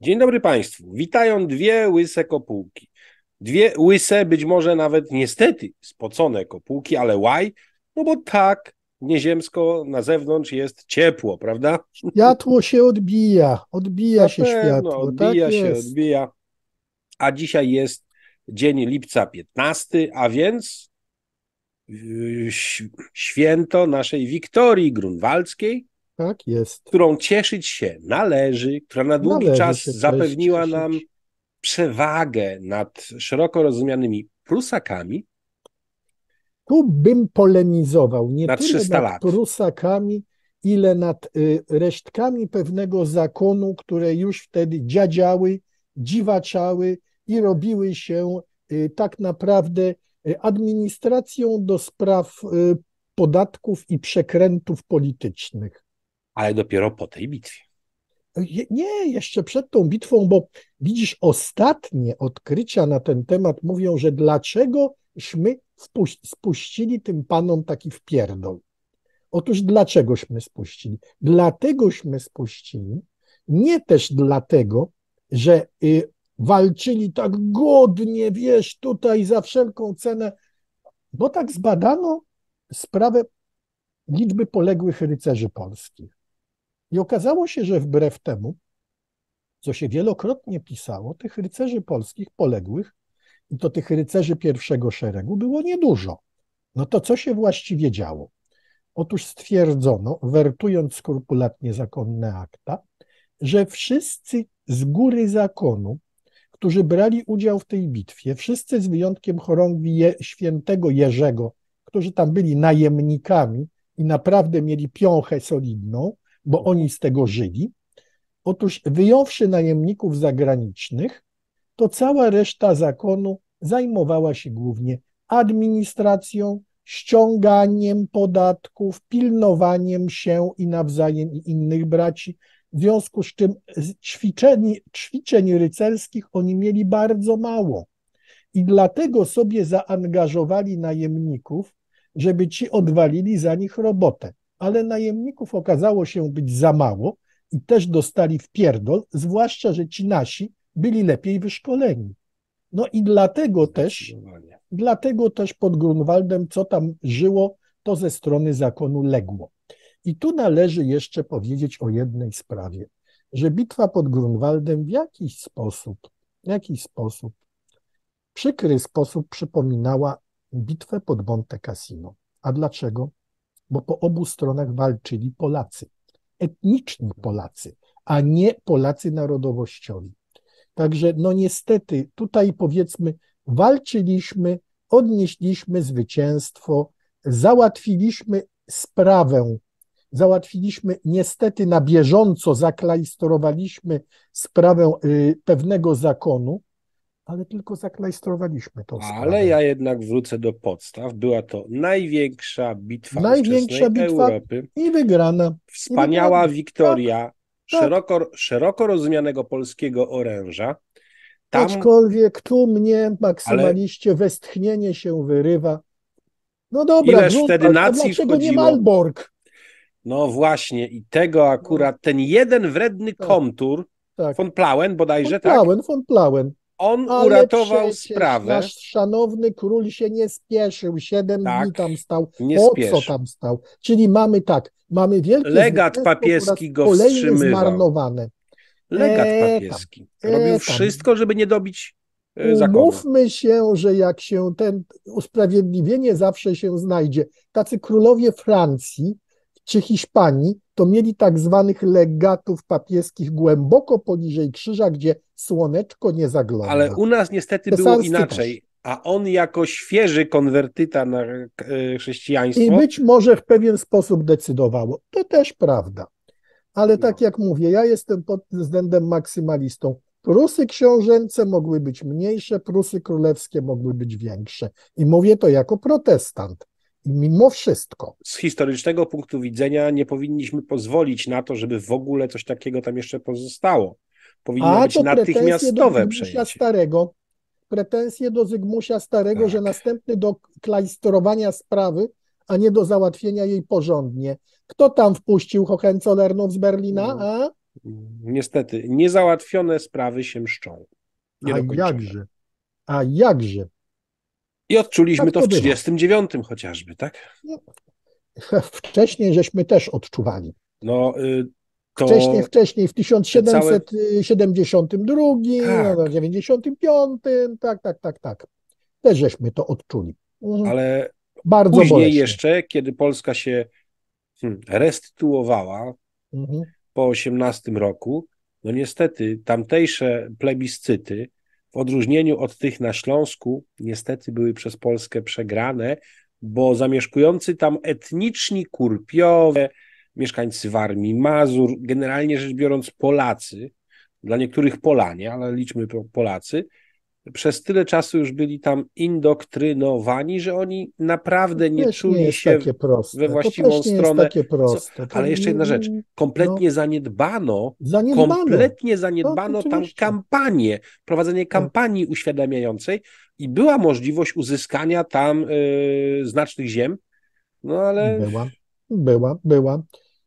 Dzień dobry Państwu. Witają dwie łyse kopułki. Dwie łyse, być może nawet niestety spocone kopułki, ale łaj, no bo tak nieziemsko na zewnątrz jest ciepło, prawda? Światło się odbija, odbija Na się pewno, światło. Odbija tak się, jest. odbija. A dzisiaj jest dzień lipca 15, a więc yy, święto naszej Wiktorii Grunwaldzkiej, Tak jest. którą cieszyć się należy, która na długi Należy czas zapewniła cieszyć. nam przewagę nad szeroko rozumianymi Prusakami. Tu bym polemizował nie Na tyle 300 nad lat. Prusakami, ile nad y, resztkami pewnego zakonu, które już wtedy dziadziały, dziwaczały i robiły się y, tak naprawdę y, administracją do spraw podatków i przekrętów politycznych. Ale dopiero po tej bitwie. Nie, jeszcze przed tą bitwą, bo widzisz, ostatnie odkrycia na ten temat mówią, że dlaczegośmy spuścili tym panom taki wpierdol. Otóż dlaczegośmy spuścili? Dlategośmy spuścili, nie też dlatego, że y, walczyli tak godnie, wiesz, tutaj za wszelką cenę, bo tak zbadano sprawę liczby poległych rycerzy polskich. I okazało się, że wbrew temu, co się wielokrotnie pisało, tych rycerzy polskich poległych, i to tych rycerzy pierwszego szeregu było niedużo. No to co się właściwie działo? Otóż stwierdzono, wertując skrupulatnie zakonne akta, że wszyscy z góry zakonu, którzy brali udział w tej bitwie, wszyscy z wyjątkiem chorągwi Je- świętego Jerzego, którzy tam byli najemnikami i naprawdę mieli piąchę solidną, bo oni z tego żyli. Otóż wyjąwszy najemników zagranicznych, to cała reszta zakonu zajmowała się głównie administracją, ściąganiem podatków, pilnowaniem się i nawzajem i innych braci. W związku z czym ćwiczeń, ćwiczeń rycerskich oni mieli bardzo mało. I dlatego sobie zaangażowali najemników, żeby ci odwalili za nich robotę. Ale najemników okazało się być za mało i też dostali w pierdol, zwłaszcza, że ci nasi byli lepiej wyszkoleni. No i dlatego też, dlatego też pod Grunwaldem, co tam żyło, to ze strony zakonu legło. I tu należy jeszcze powiedzieć o jednej sprawie, że bitwa pod Grunwaldem w jakiś sposób, w jakiś sposób, przykry sposób przypominała bitwę pod Monte Cassino. A dlaczego? Bo po obu stronach walczyli Polacy, etniczni Polacy, a nie Polacy narodowościowi. Także no niestety tutaj powiedzmy walczyliśmy, odnieśliśmy zwycięstwo, załatwiliśmy sprawę, załatwiliśmy niestety na bieżąco, zaklajstrowaliśmy sprawę y, pewnego zakonu, ale tylko zaklajstrowaliśmy sprawę. Ale ja jednak wrócę do podstaw. Była to największa bitwa Największa bitwa Europy. I wygrana. Wspaniała wygrana. wiktoria tak. szeroko, szeroko rozumianego polskiego oręża. Tam, Aczkolwiek tu mnie maksymaliście westchnienie się wyrywa. No dobra, Ileż wtedy a nacji dlaczego nie? Malbork? no właśnie, i tego akurat, ten jeden wredny Tak. komtur, Tak, von Plauen bodajże, von tak? Plauen, von Plauen. On Ale uratował sprawę. Nasz szanowny król się nie spieszył, siedem Tak, dni tam stał. nie po co tam stał? Czyli mamy tak, mamy wielkie Legat papieski go wstrzymywał. zmarnowane. Legat E, papieski. e, Robił tam. wszystko, żeby nie dobić e, zakonu. Umówmy się, że jak się ten usprawiedliwienie zawsze się znajdzie, tacy królowie Francji czy Hiszpanii, to mieli tak zwanych legatów papieskich głęboko poniżej krzyża, gdzie słoneczko nie zagląda. Ale u nas niestety było Cesarscy inaczej. A on jako świeży konwertyta na e, chrześcijaństwo, I być może w pewien sposób decydowało. To też prawda. Ale tak jak mówię, ja jestem pod względem maksymalistą. Prusy książęce mogły być mniejsze, Prusy królewskie mogły być większe. I mówię to jako protestant. Mimo wszystko, z historycznego punktu widzenia nie powinniśmy pozwolić na to, żeby w ogóle coś takiego tam jeszcze pozostało. Powinno a być natychmiastowe przejęcie. Starego, pretensje do Zygmusia Starego, Tak. że następny do klajstrowania sprawy, a nie do załatwienia jej porządnie. Kto tam wpuścił Hohenzollernów z Berlina? No. A? Niestety, niezałatwione sprawy się mszczą. A jakże? A jakże? I odczuliśmy tak to, to w 39 chociażby, tak? No, wcześniej żeśmy też odczuwali. No, y, to... Wcześniej, wcześniej w 1772, całe... tak. 95, tak, tak, tak, tak. Też żeśmy to odczuli. Mhm. Ale Bardzo później boleśnie. jeszcze, kiedy Polska się hmm, restytuowała mhm. po 18 roku, no niestety tamtejsze plebiscyty w odróżnieniu od tych na Śląsku, niestety były przez Polskę przegrane, bo zamieszkujący tam etniczni kurpiowie, mieszkańcy Warmii, Mazur, generalnie rzecz biorąc Polacy, dla niektórych Polanie, ale liczmy Polacy, przez tyle czasu już byli tam indoktrynowani, że oni naprawdę nie czuli nie się we właściwą stronę. Proste. Ale jeszcze jedna rzecz, kompletnie no, zaniedbano, zaniedbano, kompletnie zaniedbano no, tam kampanię, prowadzenie kampanii uświadamiającej i była możliwość uzyskania tam y, znacznych ziem, no ale... Była, była, była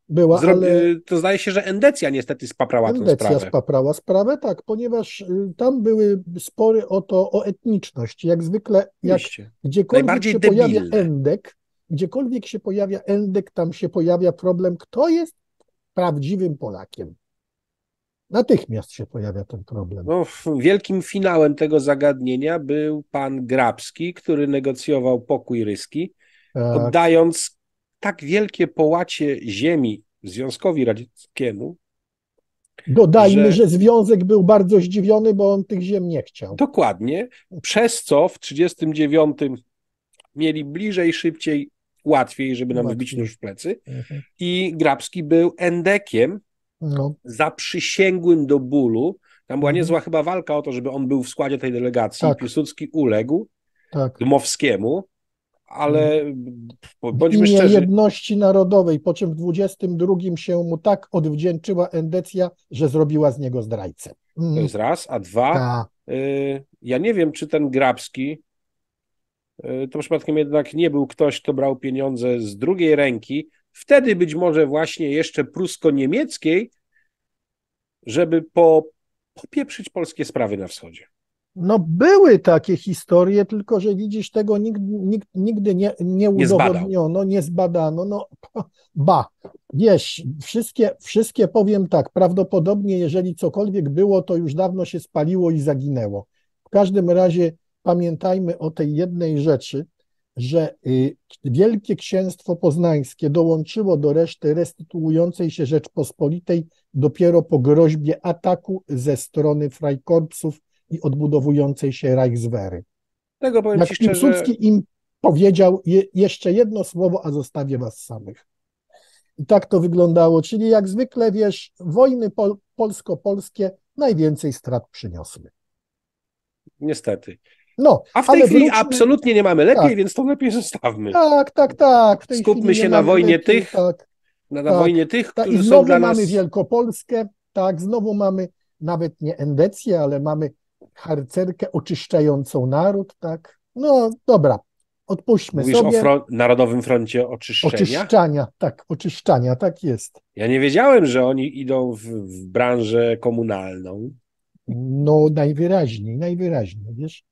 była, Zrobi, ale... To zdaje się, że Endecja niestety spaprała Endecja tę sprawę. spaprała sprawę, tak, ponieważ y, tam były spory o to, o etniczność. Jak zwykle, jak gdziekolwiek się debilne. pojawia Endek, gdziekolwiek się pojawia Endek, tam się pojawia problem, kto jest prawdziwym Polakiem. Natychmiast się pojawia ten problem. No, wielkim finałem tego zagadnienia był pan Grabski, który negocjował pokój ryski, tak. oddając tak wielkie połacie ziemi Związkowi Radzieckiemu. Dodajmy, że, że Związek był bardzo zdziwiony, bo on tych ziem nie chciał. Dokładnie, przez co w 1939 mieli bliżej, szybciej, łatwiej, żeby nam wbić nóż w plecy. Mhm. I Grabski był endekiem no. zaprzysięgłym do bólu. Tam była mhm. niezła chyba walka o to, żeby on był w składzie tej delegacji. Tak. Piłsudski uległ tak. Dmowskiemu ale bądźmy w szczerzy. jedności narodowej, po czym w 22 się mu tak odwdzięczyła Endecja, że zrobiła z niego zdrajcę. Mm. To jest raz, a dwa, Ta. y, ja nie wiem, czy ten Grabski y, to przypadkiem jednak nie był ktoś, kto brał pieniądze z drugiej ręki, wtedy być może właśnie jeszcze prusko-niemieckiej, żeby po, popieprzyć polskie sprawy na wschodzie. No były takie historie, tylko że widzisz, tego nikt, nigdy nie, nie udowodniono, nie, nie zbadano. No ba, wiesz, wszystkie, wszystkie powiem tak, prawdopodobnie jeżeli cokolwiek było, to już dawno się spaliło i zaginęło. W każdym razie pamiętajmy o tej jednej rzeczy, że y, Wielkie Księstwo Poznańskie dołączyło do reszty restytuującej się Rzeczpospolitej dopiero po groźbie ataku ze strony Freikorpsów i odbudowującej się Reichswehry. Tego powiem Jak ci szczerze... Piłsudski im powiedział je, jeszcze jedno słowo, a zostawię was samych. I tak to wyglądało, czyli jak zwykle, wiesz, wojny pol polsko-polskie najwięcej strat przyniosły. Niestety. No, A w tej chwili wróćmy... absolutnie nie mamy lepiej, tak. więc to lepiej zostawmy. Tak, tak, tak. Skupmy się na wojnie lepiej, tych, tak, na, na tak, wojnie tych, tak. którzy są dla nas... mamy Wielkopolskę, tak, znowu mamy nawet nie endecję, ale mamy harcerkę oczyszczającą naród, tak? No dobra, odpuśćmy Mówisz sobie. o front, Narodowym Froncie Oczyszczenia? Oczyszczania, tak, oczyszczania, tak jest. Ja nie wiedziałem, że oni idą w, w branżę komunalną. No najwyraźniej, najwyraźniej, wiesz.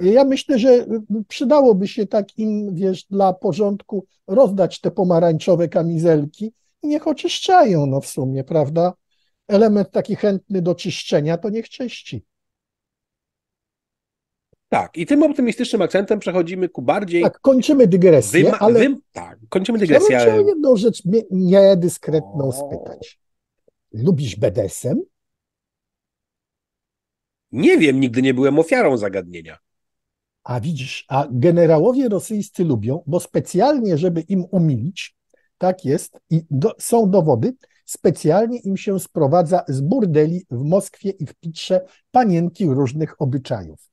Ja myślę, że przydałoby się tak im, wiesz, dla porządku rozdać te pomarańczowe kamizelki i niech oczyszczają, no w sumie, prawda? Element taki chętny do czyszczenia to niech czyści. Tak, i tym optymistycznym akcentem przechodzimy ku bardziej. Tak, kończymy dygresję. Wyma... ale... Wym... Tak, kończymy dygresję. Chciałbym ale... jedną rzecz niedyskretną o... spytać. Lubisz BDSM? Nie wiem, nigdy nie byłem ofiarą zagadnienia. A widzisz, a generałowie rosyjscy lubią, bo specjalnie, żeby im umilić, tak jest, i do, są dowody, specjalnie im się sprowadza z burdeli w Moskwie i w Pitrze panienki różnych obyczajów.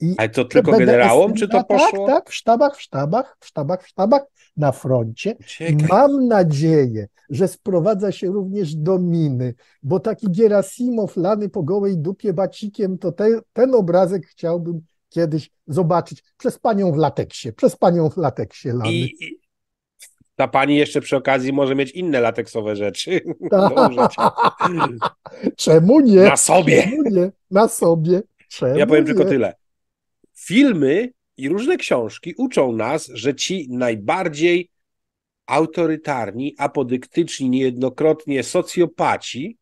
I Ale to tylko generałom, czy to poszło? Tak, tak, w sztabach, w sztabach, w sztabach, w sztabach, na froncie. Ciekawe. Mam nadzieję, że sprowadza się również do miny, bo taki Gierasimow lany po gołej dupie bacikiem, to te, ten obrazek chciałbym kiedyś zobaczyć przez panią w lateksie, przez panią w lateksie lany. I, ta pani jeszcze przy okazji może mieć inne lateksowe rzeczy. Czemu nie? Na sobie. Czemu nie? Na sobie. Czemu Ja powiem nie? tylko tyle. Filmy i różne książki uczą nas, że ci najbardziej autorytarni, apodyktyczni, niejednokrotnie socjopaci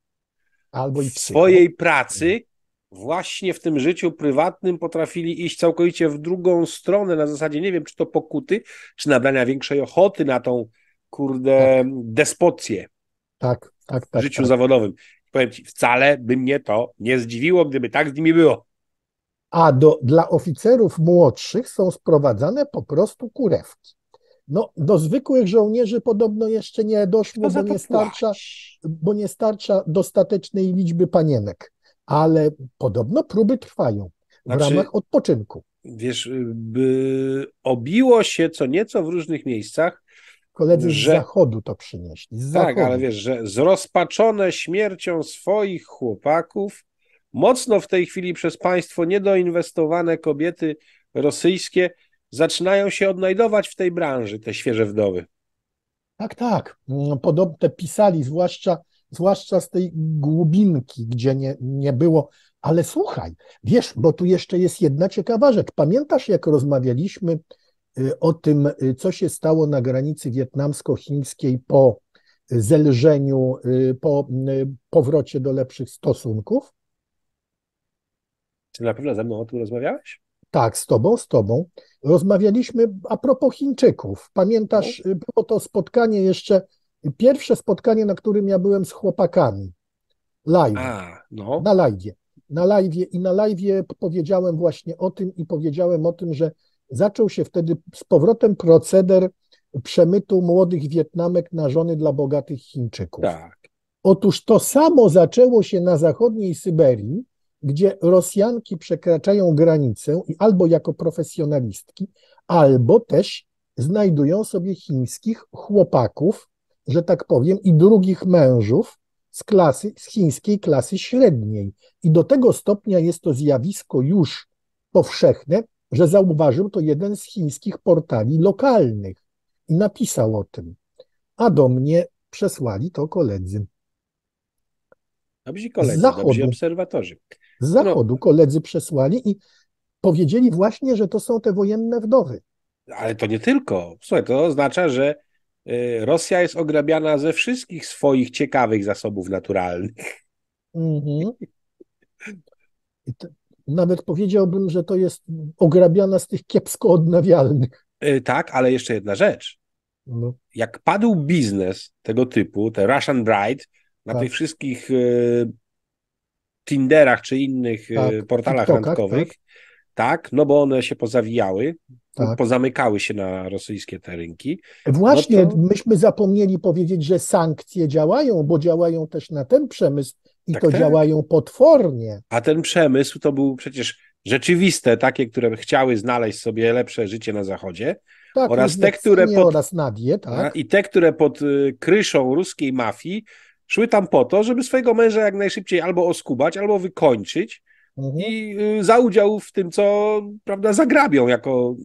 Albo i w psycho. swojej pracy właśnie w tym życiu prywatnym potrafili iść całkowicie w drugą stronę, na zasadzie nie wiem, czy to pokuty, czy nabrania większej ochoty na tą, kurde, despocję Tak, tak, w tak. życiu tak. zawodowym. Powiem ci, wcale by mnie to nie zdziwiło, gdyby tak z nimi było. A do, dla oficerów młodszych są sprowadzane po prostu kurewki. No, do zwykłych żołnierzy podobno jeszcze nie doszło, bo nie starcza, bo nie starcza dostatecznej liczby panienek. Ale podobno próby trwają w Znaczy- ramach odpoczynku. Wiesz, by obiło się co nieco w różnych miejscach, Koledzy z że- zachodu to przynieśli. Z tak, zachodu. ale wiesz, że zrozpaczone śmiercią swoich chłopaków, mocno w tej chwili przez państwo niedoinwestowane kobiety rosyjskie zaczynają się odnajdować w tej branży, te świeże wdowy. Tak, tak. Podobno te pisali, zwłaszcza, zwłaszcza z tej głubinki, gdzie nie, nie było. Ale słuchaj, wiesz, bo tu jeszcze jest jedna ciekawa rzecz. Pamiętasz, jak rozmawialiśmy y, o tym, y, co się stało na granicy wietnamsko-chińskiej po zelżeniu, y, po y, powrocie do lepszych stosunków? Czy na pewno ze mną o tym rozmawiałeś? Tak, z tobą, z tobą. Rozmawialiśmy a propos Chińczyków. Pamiętasz, y, było to spotkanie jeszcze, pierwsze spotkanie, na którym ja byłem z chłopakami. Live, A, no. na live. Na live i na live powiedziałem właśnie o tym i powiedziałem o tym, że zaczął się wtedy z powrotem proceder przemytu młodych Wietnamek na żony dla bogatych Chińczyków. Tak. Otóż to samo zaczęło się na zachodniej Syberii, gdzie Rosjanki przekraczają granicę i albo jako profesjonalistki, albo też znajdują sobie chińskich chłopaków, że tak powiem, i drugich mężów z klasy, z chińskiej klasy średniej. I do tego stopnia jest to zjawisko już powszechne, że zauważył to jeden z chińskich portali lokalnych i napisał o tym. A do mnie przesłali to koledzy. Dobrzy koledzy, dobrzy obserwatorzy. Z zachodu koledzy przesłali i powiedzieli właśnie, że to są te wojenne wdowy. Ale to nie tylko. Słuchaj, to oznacza, że y, Rosja jest ograbiana ze wszystkich swoich ciekawych zasobów naturalnych. Mhm. Nawet powiedziałbym, że to jest ograbiana z tych kiepsko odnawialnych. Y, Tak, ale jeszcze jedna rzecz. No, Jak padł biznes tego typu, te Russian Bride, na Tak. tych wszystkich y, Tinderach czy innych y, Tak, portalach randkowych, tak. no bo one się pozawijały, tak. pozamykały się na rosyjskie te rynki. Właśnie, No to- myśmy zapomnieli powiedzieć, że sankcje działają, bo działają też na ten przemysł i Tak, to tak. działają potwornie. A ten przemysł to był przecież rzeczywiste, takie, które chciały znaleźć sobie lepsze życie na Zachodzie, Tak, Oraz te, które pod- oraz Nadie, tak. i te, które pod y, kryszą ruskiej mafii szły tam po to, żeby swojego męża jak najszybciej albo oskubać, albo wykończyć Mhm. i y, za udział w tym, co prawda zagrabią jako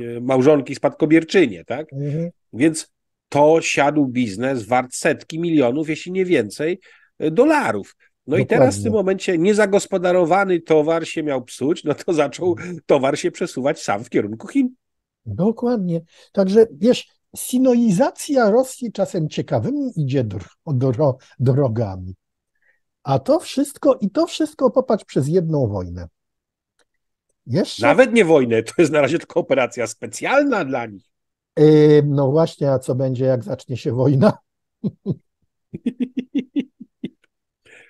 y, małżonki spadkobierczynie, tak? Mhm. Więc to siadł biznes wart setki milionów, jeśli nie więcej, y, dolarów. No i teraz w Dokładnie. tym momencie niezagospodarowany towar się miał psuć, no to zaczął towar się przesuwać sam w kierunku Chin. Dokładnie. Także wiesz, sinoizacja Rosji czasem ciekawymi idzie dro, dro, drogami. A to wszystko, i to wszystko popatrz przez jedną wojnę. Jeszcze, Nawet nie wojnę, to jest na razie tylko operacja specjalna dla nich. Yy, no właśnie, a co będzie, jak zacznie się wojna?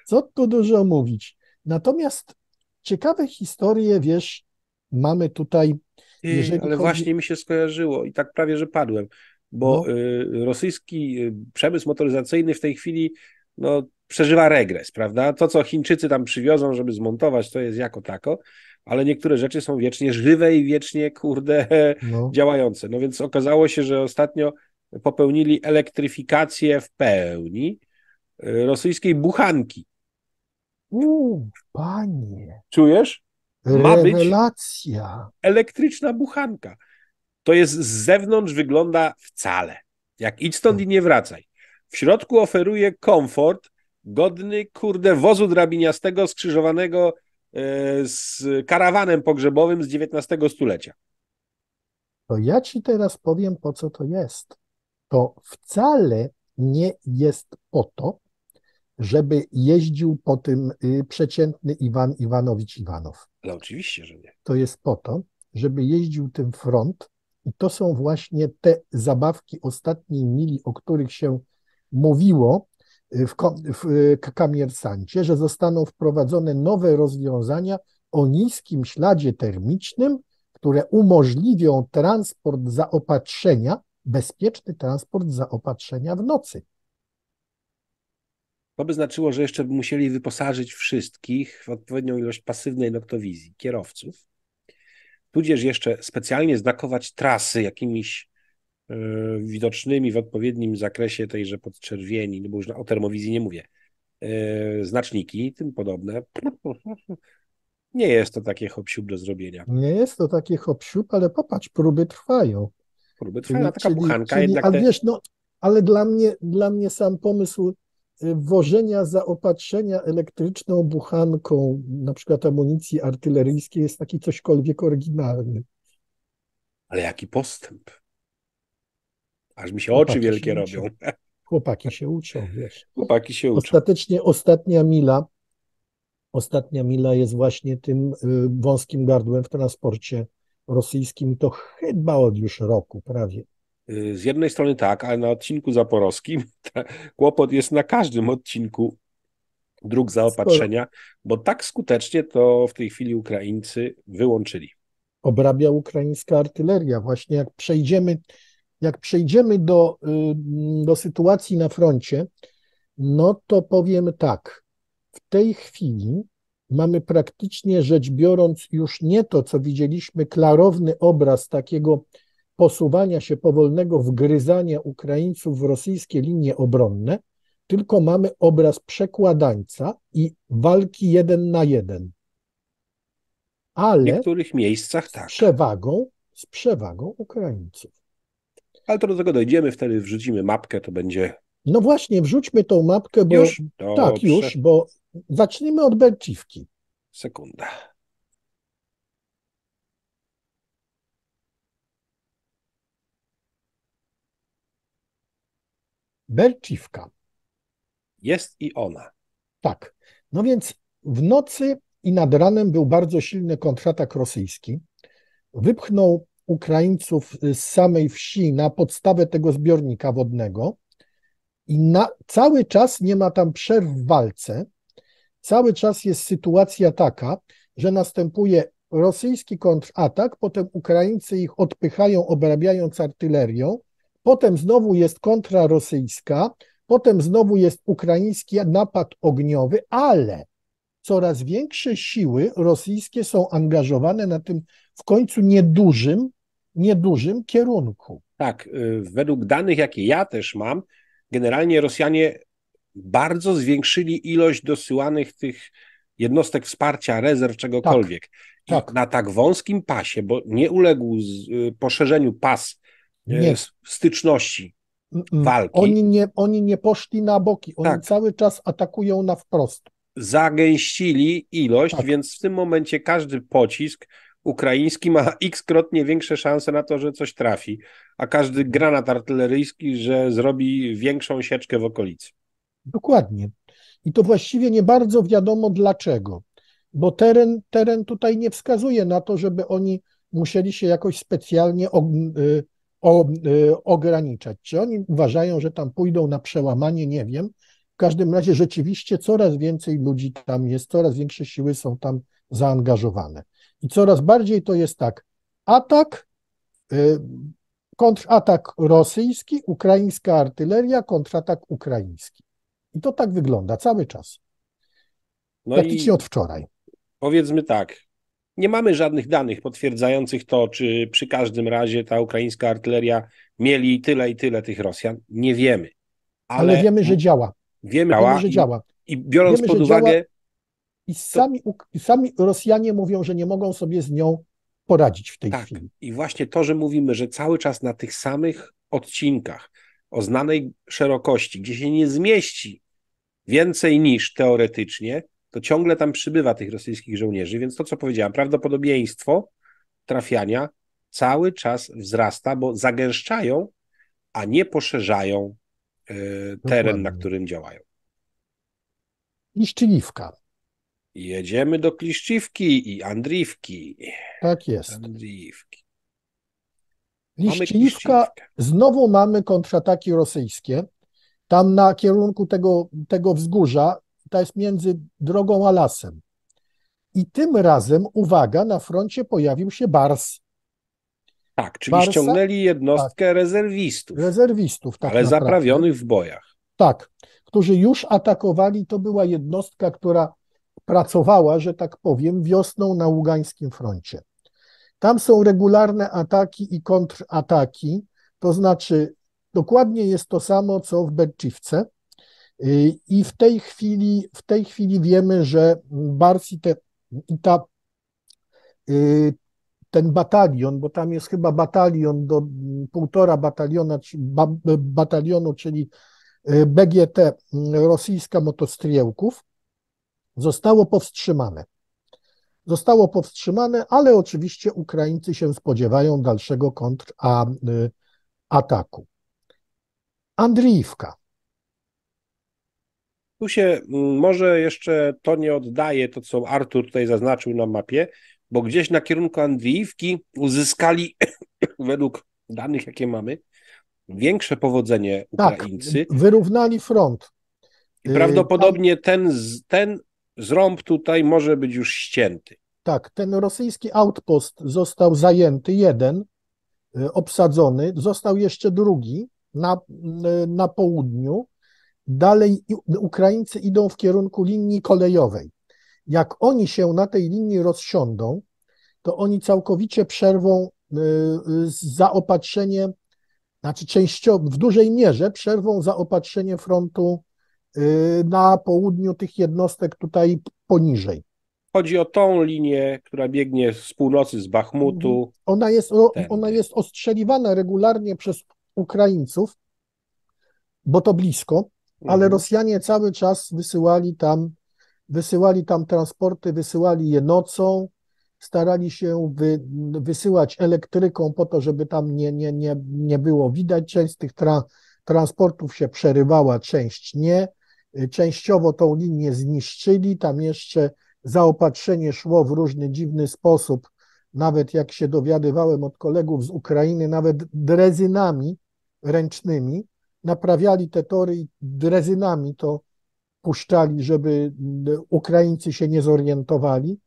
Co tu dużo mówić. Natomiast ciekawe historie, wiesz, mamy tutaj, Ty, ale chodzi- właśnie mi się skojarzyło i tak prawie, że padłem, bo No. y, rosyjski y, przemysł motoryzacyjny w tej chwili no, przeżywa regres, prawda? To, co Chińczycy tam przywiozą, żeby zmontować, to jest jako tako, ale niektóre rzeczy są wiecznie żywe i wiecznie, kurde, no, działające. No więc okazało się, że ostatnio popełnili elektryfikację w pełni y, rosyjskiej buchanki. u, panie, Czujesz? Ma być- rewelacja. elektryczna buchanka. To jest z zewnątrz wygląda wcale. Jak idź stąd i nie wracaj. W środku oferuje komfort godny, kurde, wozu drabiniastego skrzyżowanego e, z karawanem pogrzebowym z XIX stulecia. To ja ci teraz powiem, po co to jest. To wcale nie jest po to, żeby jeździł po tym y, przeciętny Iwan Iwanowicz Iwanow. Ale oczywiście, że nie. To jest po to, żeby jeździł tym front i to są właśnie te zabawki ostatniej mili, o których się mówiło y, w, w y, Kamiersancie, że zostaną wprowadzone nowe rozwiązania o niskim śladzie termicznym, które umożliwią transport zaopatrzenia, bezpieczny transport zaopatrzenia w nocy. To by znaczyło, że jeszcze by musieli wyposażyć wszystkich w odpowiednią ilość pasywnej noktowizji, kierowców, tudzież jeszcze specjalnie znakować trasy jakimiś y, widocznymi w odpowiednim zakresie tejże podczerwieni, no bo już o termowizji nie mówię, y, znaczniki, tym podobne. Nie jest to takie hop do zrobienia. Nie jest to takie hop ale popatrz, próby trwają. Próby trwają, czyli, taka buchanka czyli, jednak. Ale te... wiesz, no, ale dla mnie, dla mnie sam pomysł wożenia zaopatrzenia elektryczną buchanką, na przykład amunicji artyleryjskiej, jest taki cośkolwiek oryginalny. Ale jaki postęp. Aż mi się Chłopaki oczy wielkie się robią. Chłopaki się uczą, wiesz. Chłopaki się uczą. Ostatecznie ostatnia mila ostatnia mila jest właśnie tym y, wąskim gardłem w transporcie rosyjskim. To chyba od już roku prawie. Y, z jednej strony tak, ale na odcinku zaporowskim kłopot jest na każdym odcinku dróg zaopatrzenia, bo tak skutecznie to w tej chwili Ukraińcy wyłączyli. Obrabia ukraińska artyleria. Właśnie jak przejdziemy, jak przejdziemy do, y, do sytuacji na froncie, no to powiem tak w tej chwili mamy praktycznie rzecz biorąc już nie to, co widzieliśmy, klarowny obraz takiego posuwania się powolnego, wgryzania Ukraińców w rosyjskie linie obronne, tylko mamy obraz przekładańca i walki jeden na jeden. Ale w niektórych miejscach tak. Z przewagą, z przewagą Ukraińców. Ale to do tego dojdziemy, wtedy wrzucimy mapkę, to będzie. No właśnie, wrzućmy tą mapkę, bo. Już? Tak, już, bo Zacznijmy od Berciwki. Sekunda. Berciwka. Jest i ona. Tak. No więc w nocy i nad ranem był bardzo silny kontratak rosyjski. Wypchnął Ukraińców z samej wsi na podstawę tego zbiornika wodnego i na, cały czas nie ma tam przerw w walce cały czas jest sytuacja taka, że następuje rosyjski kontratak, potem Ukraińcy ich odpychają, obrabiając artylerią, potem znowu jest kontra rosyjska, potem znowu jest ukraiński napad ogniowy, ale coraz większe siły rosyjskie są angażowane na tym w końcu niedużym, niedużym kierunku. Tak, y, według danych, jakie ja też mam, generalnie Rosjanie bardzo zwiększyli ilość dosyłanych tych jednostek wsparcia, rezerw, czegokolwiek. Tak, tak. na tak wąskim pasie, bo nie uległ y, poszerzeniu pas nie. styczności walki. Oni nie, oni nie poszli na boki, oni tak. cały czas atakują na wprost. Zagęścili ilość, tak. więc w tym momencie każdy pocisk ukraiński ma x-krotnie większe szanse na to, że coś trafi, a każdy granat artyleryjski, że zrobi większą sieczkę w okolicy. Dokładnie. I to właściwie nie bardzo wiadomo dlaczego, bo teren, teren tutaj nie wskazuje na to, żeby oni musieli się jakoś specjalnie o, y, ograniczać. Czy oni uważają, że tam pójdą na przełamanie, nie wiem. W każdym razie rzeczywiście coraz więcej ludzi tam jest, coraz większe siły są tam zaangażowane. I coraz bardziej to jest tak, atak, y, kontratak rosyjski, ukraińska artyleria, kontratak ukraiński. I to tak wygląda cały czas. No Praktycznie od wczoraj. Powiedzmy tak, nie mamy żadnych danych potwierdzających to, czy przy każdym razie ta ukraińska artyleria mieli tyle i tyle tych Rosjan. Nie wiemy. Ale, ale wiemy, że działa. Wiemy, wiemy że działa. I, biorąc wiemy, pod uwagę. I sami, sami Rosjanie mówią, że nie mogą sobie z nią poradzić w tej tak. chwili. I właśnie to, że mówimy, że cały czas na tych samych odcinkach o znanej szerokości, gdzie się nie zmieści więcej niż teoretycznie, to ciągle tam przybywa tych rosyjskich żołnierzy, więc to, co powiedziałem, prawdopodobieństwo trafiania cały czas wzrasta, bo zagęszczają, a nie poszerzają y, teren, Dokładnie. na którym działają. Liszczyliwka. Jedziemy do Kliszczywki i Andriwki. Tak jest. Andriwki. Liściliwka, znowu mamy kontrataki rosyjskie. Tam na kierunku tego, tego wzgórza, to jest między drogą a lasem. I tym razem, uwaga, na froncie pojawił się Bars. Tak, czyli Barsa, ściągnęli jednostkę tak, rezerwistów. Rezerwistów, tak. Ale naprawdę. zaprawionych w bojach. Tak, którzy już atakowali. To była jednostka, która pracowała, że tak powiem, wiosną na Ługańskim froncie. Tam są regularne ataki i kontrataki, to znaczy dokładnie jest to samo, co w Berczywce. I w tej chwili, w tej chwili wiemy, że Barsi te, ta, y, ten batalion, bo tam jest chyba batalion do półtora bataliona, batalionu, czyli y, BGT rosyjska motostriełków, zostało powstrzymane. Zostało powstrzymane, ale oczywiście Ukraińcy się spodziewają dalszego kontrataku. Andriiwka. Tu się mm, może jeszcze to nie oddaje, to co Artur tutaj zaznaczył na mapie, bo gdzieś na kierunku Andriiwki uzyskali, według danych, jakie mamy, większe powodzenie tak, Ukraińcy. Tak, wyrównali front. I prawdopodobnie ten, ten zrąb tutaj może być już ścięty. Tak, ten rosyjski outpost został zajęty, jeden y, obsadzony, został jeszcze drugi na, y, na południu. Dalej Ukraińcy idą w kierunku linii kolejowej. Jak oni się na tej linii rozsiądą, to oni całkowicie przerwą y, zaopatrzenie, znaczy częściowo, w dużej mierze przerwą zaopatrzenie frontu na południu tych jednostek tutaj poniżej. Chodzi o tą linię, która biegnie z północy, z Bachmutu. Mhm. Ona jest, ona jest ostrzeliwana regularnie przez Ukraińców, bo to blisko, ale mhm. Rosjanie cały czas wysyłali tam, wysyłali tam transporty, wysyłali je nocą, starali się wy, wysyłać elektryką po to, żeby tam nie, nie, nie, nie było widać. Część z tych tra, transportów się przerywała, część nie. Częściowo tą linię zniszczyli, tam jeszcze zaopatrzenie szło w różny dziwny sposób, nawet jak się dowiadywałem od kolegów z Ukrainy, nawet drezynami ręcznymi, naprawiali te tory i drezynami to puszczali, żeby Ukraińcy się nie zorientowali.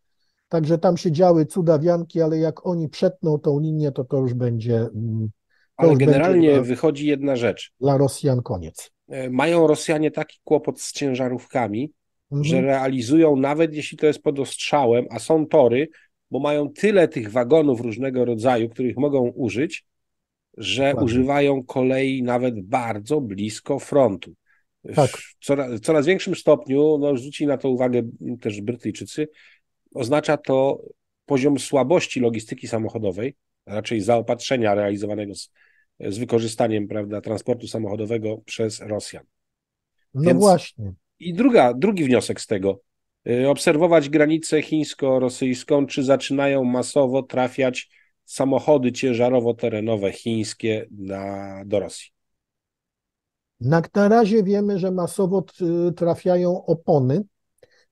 Także tam się działy cudawianki, ale jak oni przetną tą linię, to to już będzie. Mm, to ale generalnie dla, wychodzi jedna rzecz. Dla Rosjan koniec. E, mają Rosjanie taki kłopot z ciężarówkami, mhm. że realizują, nawet jeśli to jest pod ostrzałem, a są tory, bo mają tyle tych wagonów różnego rodzaju, których mogą użyć, że używają kolei nawet bardzo blisko frontu. Tak. W coraz, coraz większym stopniu, no zwrócili na to uwagę też Brytyjczycy, oznacza to poziom słabości logistyki samochodowej, raczej zaopatrzenia realizowanego z, z wykorzystaniem prawda, transportu samochodowego przez Rosjan. No Więc właśnie. I druga, drugi wniosek z tego. Y, obserwować granicę chińsko-rosyjską, czy zaczynają masowo trafiać samochody ciężarowo-terenowe chińskie na, do Rosji. Na, na razie wiemy, że masowo trafiają opony.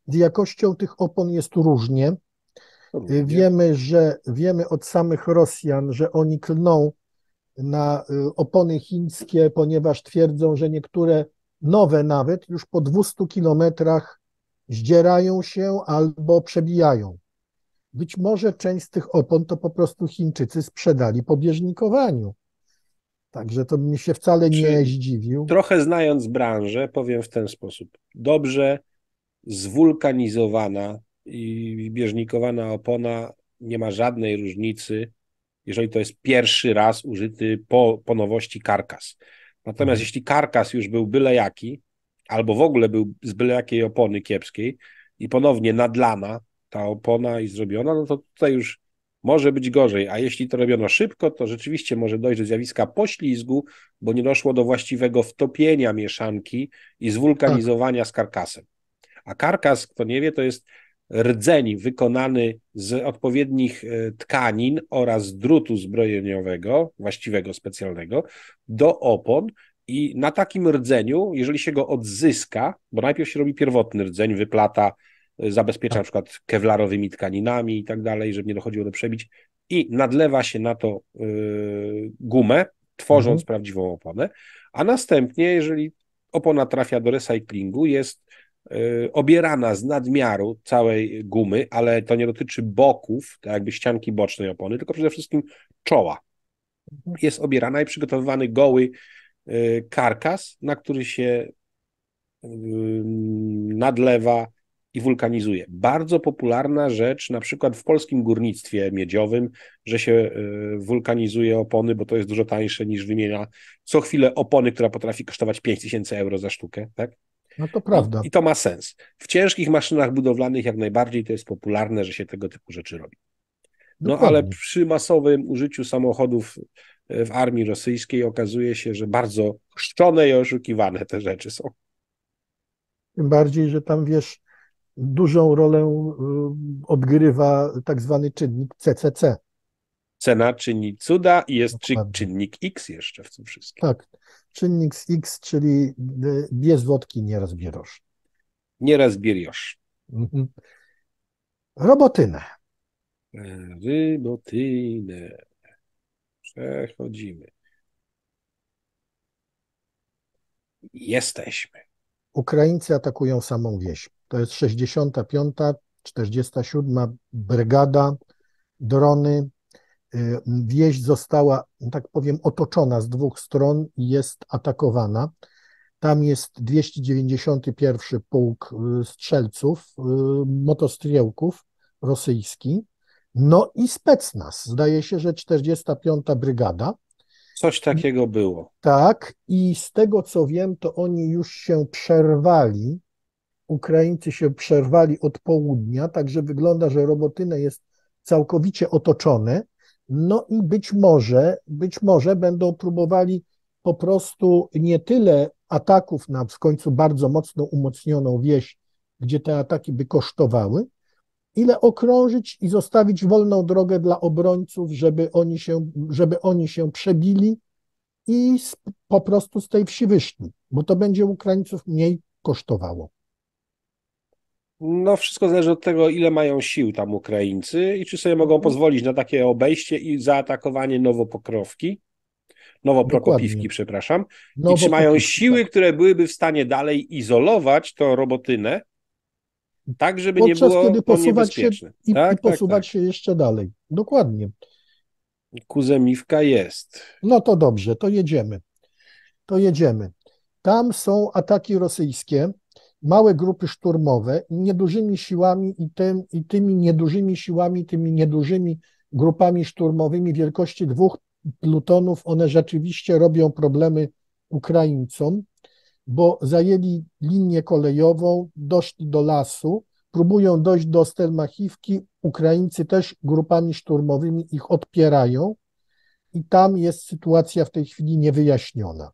Z jakością tych opon jest różnie. różnie. Wiemy, że wiemy od samych Rosjan, że oni klną na y, opony chińskie, ponieważ twierdzą, że niektóre nowe nawet już po 200 kilometrach zdzierają się albo przebijają. Być może część z tych opon to po prostu Chińczycy sprzedali po bieżnikowaniu. Także to mi się wcale nie zdziwił. Trochę znając branżę, powiem w ten sposób. Dobrze zwulkanizowana i bieżnikowana opona nie ma żadnej różnicy, jeżeli to jest pierwszy raz użyty po, po nowości karkas. Natomiast mhm. jeśli karkas już był byle jaki, albo w ogóle był z byle jakiej opony kiepskiej i ponownie nadlana ta opona i zrobiona, no to tutaj już może być gorzej, a jeśli to robiono szybko, to rzeczywiście może dojść do zjawiska poślizgu, bo nie doszło do właściwego wtopienia mieszanki i zwulkanizowania z karkasem. A karkas, kto nie wie, to jest rdzeń wykonany z odpowiednich e, tkanin oraz drutu zbrojeniowego, właściwego, specjalnego, do opon. I na takim rdzeniu, jeżeli się go odzyska, bo najpierw się robi pierwotny rdzeń, wyplata, zabezpiecza na przykład kewlarowymi tkaninami i tak dalej, żeby nie dochodziło do przebić, i nadlewa się na to yy, gumę, tworząc mhm. prawdziwą oponę, a następnie, jeżeli opona trafia do recyklingu, jest Y, obierana z nadmiaru całej gumy, ale to nie dotyczy boków, tak jakby ścianki bocznej opony, tylko przede wszystkim czoła. Jest obierana i przygotowywany goły y, karkas, na który się y, nadlewa i wulkanizuje. Bardzo popularna rzecz, na przykład w polskim górnictwie miedziowym, że się wulkanizuje opony, bo to jest dużo tańsze niż wymienia co chwilę opony, która potrafi kosztować 5000 euro za sztukę, tak? No to prawda. I, I, to ma sens. W ciężkich maszynach budowlanych jak najbardziej to jest popularne, że się tego typu rzeczy robi. No Dokładnie. ale przy masowym użyciu samochodów e, w armii rosyjskiej okazuje się, że bardzo chrzczone i oszukiwane te rzeczy są. Tym bardziej, że tam wiesz, dużą rolę y, odgrywa tak zwany czynnik CCC. Cena czyni cuda i jest Dokładnie. czynnik X jeszcze w tym wszystkim. Tak czynnik X, czyli e, bez wodki nie rozbierasz. Nie rozbierasz. Mhm. Robotynę. Robotynę. Przechodzimy. Jesteśmy. Ukraińcy atakują samą wieś. To jest 65., 47. Brygada, drony, Y, wieś została, tak powiem, otoczona z dwóch stron i jest atakowana. Tam jest 291 pułk y, strzelców, y, motostriełków rosyjski, no i specnaz. Zdaje się, że 45. brygada. Coś takiego było. Tak, i z tego co wiem, to oni już się przerwali. Ukraińcy się przerwali od południa, także wygląda, że Robotyne jest całkowicie otoczone no i być może, być może będą próbowali po prostu nie tyle ataków na w końcu bardzo mocno umocnioną wieś, gdzie te ataki by kosztowały, ile okrążyć i zostawić wolną drogę dla obrońców, żeby oni się, żeby oni się przebili i po prostu z tej wsi wyszli, bo to będzie Ukraińców mniej kosztowało. No, wszystko zależy od tego, ile mają sił tam Ukraińcy i czy sobie mogą mhm. pozwolić na takie obejście i zaatakowanie Nowopokrowki, Nowoprokopiwki, Dokładnie. przepraszam, i czy mają siły, tak. które byłyby w stanie dalej izolować to robotynę, tak, żeby Podczas, nie było kiedy posuwać się i, tak, i tak, posuwać tak. się jeszcze dalej. Dokładnie. Kuzemiwka jest. No to dobrze, to jedziemy. To jedziemy. Tam są ataki rosyjskie małe grupy szturmowe niedużymi siłami i, tym, i tymi niedużymi siłami, tymi niedużymi grupami szturmowymi wielkości dwóch plutonów, one rzeczywiście robią problemy Ukraińcom, bo zajęli linię kolejową, doszli do lasu, próbują dojść do Stelmachiwki, Ukraińcy też grupami szturmowymi ich odpierają i tam jest sytuacja w tej chwili niewyjaśniona.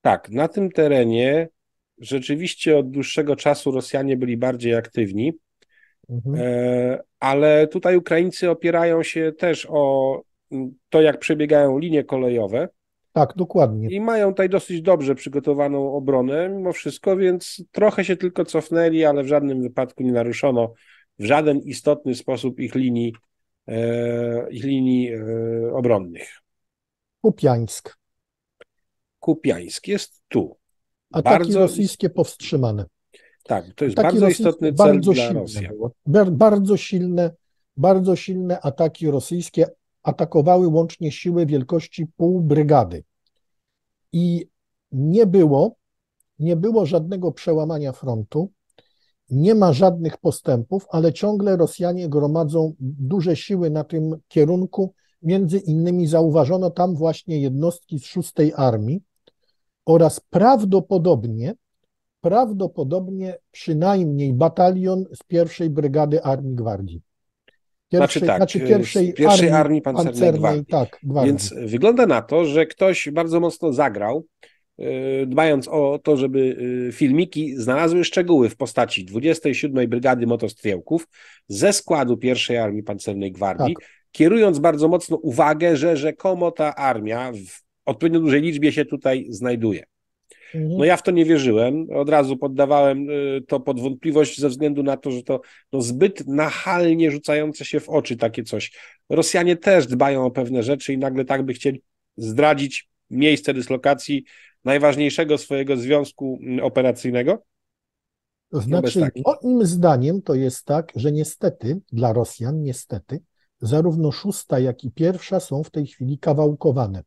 Tak, na tym terenie rzeczywiście od dłuższego czasu Rosjanie byli bardziej aktywni, mhm. E, ale tutaj Ukraińcy opierają się też o to, jak przebiegają linie kolejowe. Tak, dokładnie. I mają tutaj dosyć dobrze przygotowaną obronę mimo wszystko, więc trochę się tylko cofnęli, ale w żadnym wypadku nie naruszono w żaden istotny sposób ich linii, e, ich linii e, obronnych. Kupiańsk. Kupiańsk jest tu. Ataki bardzo... rosyjskie powstrzymane. Tak, to jest ataki bardzo istotny cel bardzo dla. Bardzo silne, bardzo silne ataki rosyjskie atakowały łącznie siły wielkości pół brygady. I nie było, nie było żadnego przełamania frontu, nie ma żadnych postępów, ale ciągle Rosjanie gromadzą duże siły na tym kierunku. Między innymi zauważono tam właśnie jednostki z szóstej armii, oraz prawdopodobnie, prawdopodobnie przynajmniej batalion z pierwszej brygady Armii Gwardii. Znaczy Pierwszej, tak, znaczy pierwszej, pierwszej armii, armii pancernej gwardii. tak, gwardii. Więc wygląda na to, że ktoś bardzo mocno zagrał, y, dbając o to, żeby y, filmiki znalazły szczegóły w postaci 27. Brygady Motostrzelków ze składu pierwszej armii pancernej gwardii, Tak. kierując bardzo mocno uwagę, że rzekomo ta armia w odpowiednio dużej liczbie się tutaj znajduje. No ja w to nie wierzyłem, od razu poddawałem y, to pod wątpliwość ze względu na to, że to no, zbyt nachalnie rzucające się w oczy takie coś. Rosjanie też dbają o pewne rzeczy i nagle tak by chcieli zdradzić miejsce dyslokacji najważniejszego swojego związku mm, operacyjnego. To bez znaczy, moim zdaniem to jest tak, że niestety dla Rosjan, niestety, zarówno szósta, jak i pierwsza są w tej chwili kawałkowane.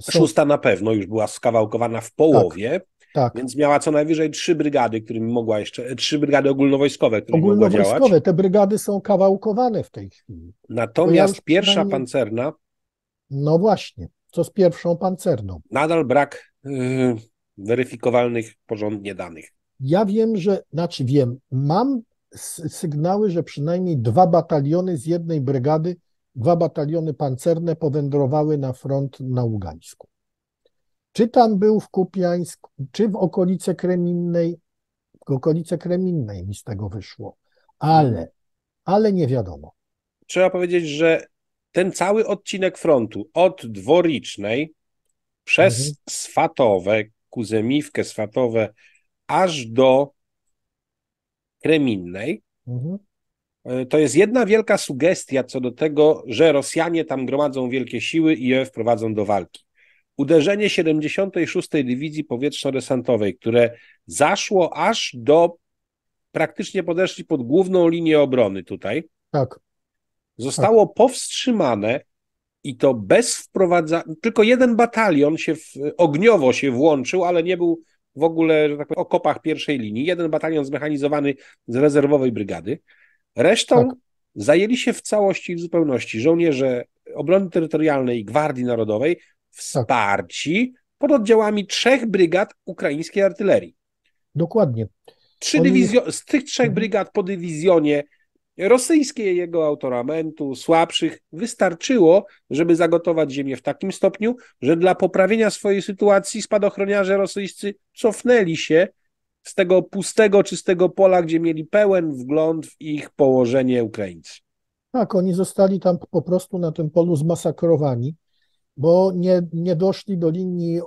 Są, Szósta na pewno już była skawałkowana w połowie, tak, więc miała co najwyżej trzy brygady, którymi mogła jeszcze, trzy brygady ogólnowojskowe, którymi mogła działać. ogólnowojskowe, te brygady są kawałkowane w tej chwili. Natomiast już pierwsza przynajmniej- pancerna No właśnie, co z pierwszą pancerną? nadal brak y, weryfikowalnych porządnie danych. Ja wiem, że, znaczy wiem, mam sygnały, że przynajmniej dwa bataliony z jednej brygady, dwa bataliony pancerne powędrowały na front na Ługańsku. Czy tam był w Kupiańsku, czy w okolice Kreminnej, w okolice Kreminnej mi z tego wyszło, ale, ale nie wiadomo. Trzeba powiedzieć, że ten cały odcinek frontu od Dworicznej przez Mhm. Swatowe, Kuzemiwkę, Swatowe, aż do Kreminnej, Mhm. Y, to jest jedna wielka sugestia co do tego, że Rosjanie tam gromadzą wielkie siły i je wprowadzą do walki. Uderzenie 76. Dywizji Powietrzno-Desantowej, które zaszło aż do praktycznie podeszli pod główną linię obrony tutaj, Tak, zostało powstrzymane i to bez wprowadzania, tylko jeden batalion się w, ogniowo się włączył, ale nie był w ogóle że tak powiem, okopach pierwszej linii. Jeden batalion zmechanizowany z rezerwowej brygady. Resztą Tak. zajęli się w całości i w zupełności żołnierze obrony terytorialnej i Gwardii Narodowej wsparci pod oddziałami trzech brygad ukraińskiej artylerii. dokładnie. Trzy Oni- dywizjo- z tych trzech Mhm. brygad po dywizjonie rosyjskiej jego autoramentu, słabszych, wystarczyło, żeby zagotować ziemię w takim stopniu, że dla poprawienia swojej sytuacji spadochroniarze rosyjscy cofnęli się z tego pustego, czystego pola, gdzie mieli pełen wgląd w ich położenie Ukraińcy. Tak, oni zostali tam po prostu na tym polu zmasakrowani, bo nie, nie doszli do linii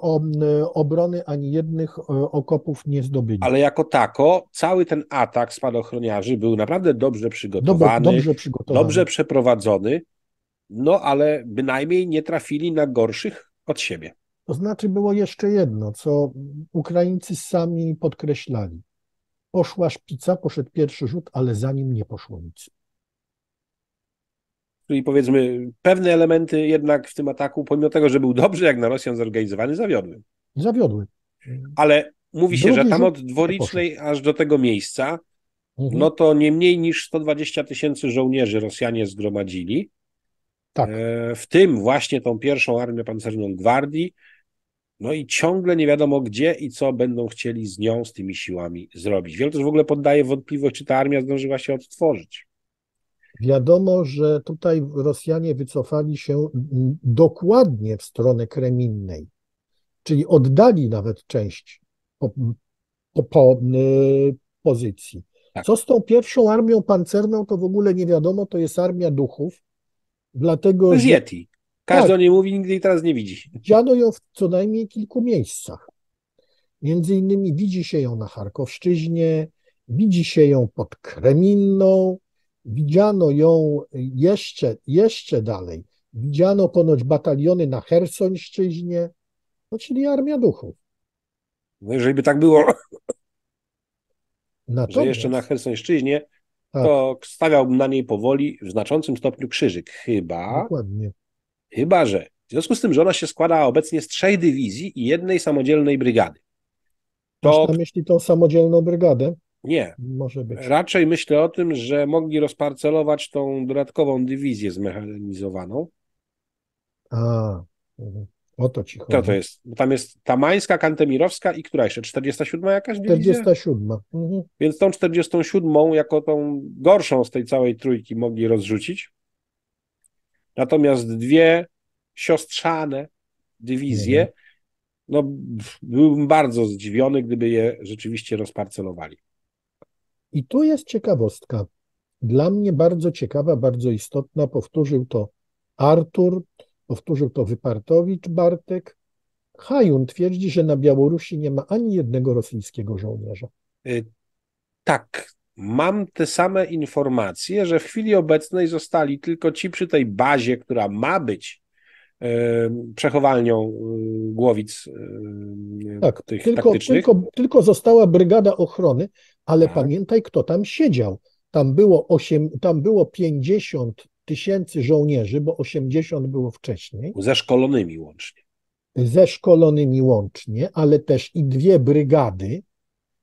obrony, ani jednych e, okopów nie zdobyli. Ale jako tako, cały ten atak spadochroniarzy był naprawdę dobrze Dobre, przygotowany, dobrze przygotowani. dobrze przeprowadzony, no ale bynajmniej nie trafili na gorszych od siebie. To znaczy było jeszcze jedno, co Ukraińcy sami podkreślali. Poszła szpica, poszedł pierwszy rzut, ale za nim nie poszło nic. Czyli powiedzmy, pewne elementy jednak w tym ataku, pomimo tego, że był dobrze jak na Rosjan zorganizowany, zawiodły. Zawiodły. Ale mówi się, Drugi że tam od Dworicznej aż do tego miejsca, Mhm. no to nie mniej niż 120 tysięcy żołnierzy Rosjanie zgromadzili, Tak. e, w tym właśnie tą pierwszą armię pancerną gwardii, no i ciągle nie wiadomo gdzie i co będą chcieli z nią, z tymi siłami zrobić. Wiele też w ogóle poddaje wątpliwość, czy ta armia zdążyła się odtworzyć. Wiadomo, że tutaj Rosjanie wycofali się dokładnie w stronę Kreminnej, czyli oddali nawet część po, po, po y, pozycji. Tak. Co z tą pierwszą armią pancerną, to w ogóle nie wiadomo, to jest armia duchów, dlatego To jest że Yeti. Każdy Tak. o niej mówi, nigdy jej teraz nie widzi. widziano ją w co najmniej kilku miejscach. Między innymi widzi się ją na Charkowszczyźnie, widzi się ją pod Kreminną, widziano ją jeszcze, jeszcze dalej. Widziano ponoć bataliony na Chersońszczyźnie, no czyli Armia Duchów. No jeżeli by tak było, że Natomiast, jeszcze na Helsońszczyźnie, tak, to stawiałbym na niej powoli w znaczącym stopniu krzyżyk. Chyba, dokładnie. Chyba że w związku z tym, że ona się składa obecnie z trzech dywizji i jednej samodzielnej brygady. Masz To na myśli tą samodzielną brygadę? nie. Może być. Raczej myślę o tym, że mogli rozparcelować tą dodatkową dywizję zmechanizowaną. A, mhm. O to ci chodzi. To to jest, bo tam jest Tamańska, Kantemirowska i która jeszcze? 47 jakaś dywizja? 47. Mhm. Więc tą 47 jako tą gorszą z tej całej trójki mogli rozrzucić. Natomiast dwie siostrzane dywizje, Mhm. no byłbym bardzo zdziwiony, gdyby je rzeczywiście rozparcelowali. I tu jest ciekawostka. Dla mnie bardzo ciekawa, bardzo istotna. Powtórzył to Artur, powtórzył to Wypartowicz Bartek. Hajun twierdzi, że na Białorusi nie ma ani jednego rosyjskiego żołnierza. Y, Tak, mam te same informacje, że w chwili obecnej zostali tylko ci przy tej bazie, która ma być przechowalnią y, głowic Tak, tych tylko, taktycznych. tylko, tylko została brygada ochrony, ale Tak. pamiętaj, kto tam siedział. Tam było, 8, tam było 50 tysięcy żołnierzy, bo 80 było wcześniej, Ze szkolonymi łącznie. ze szkolonymi łącznie, ale też i dwie brygady.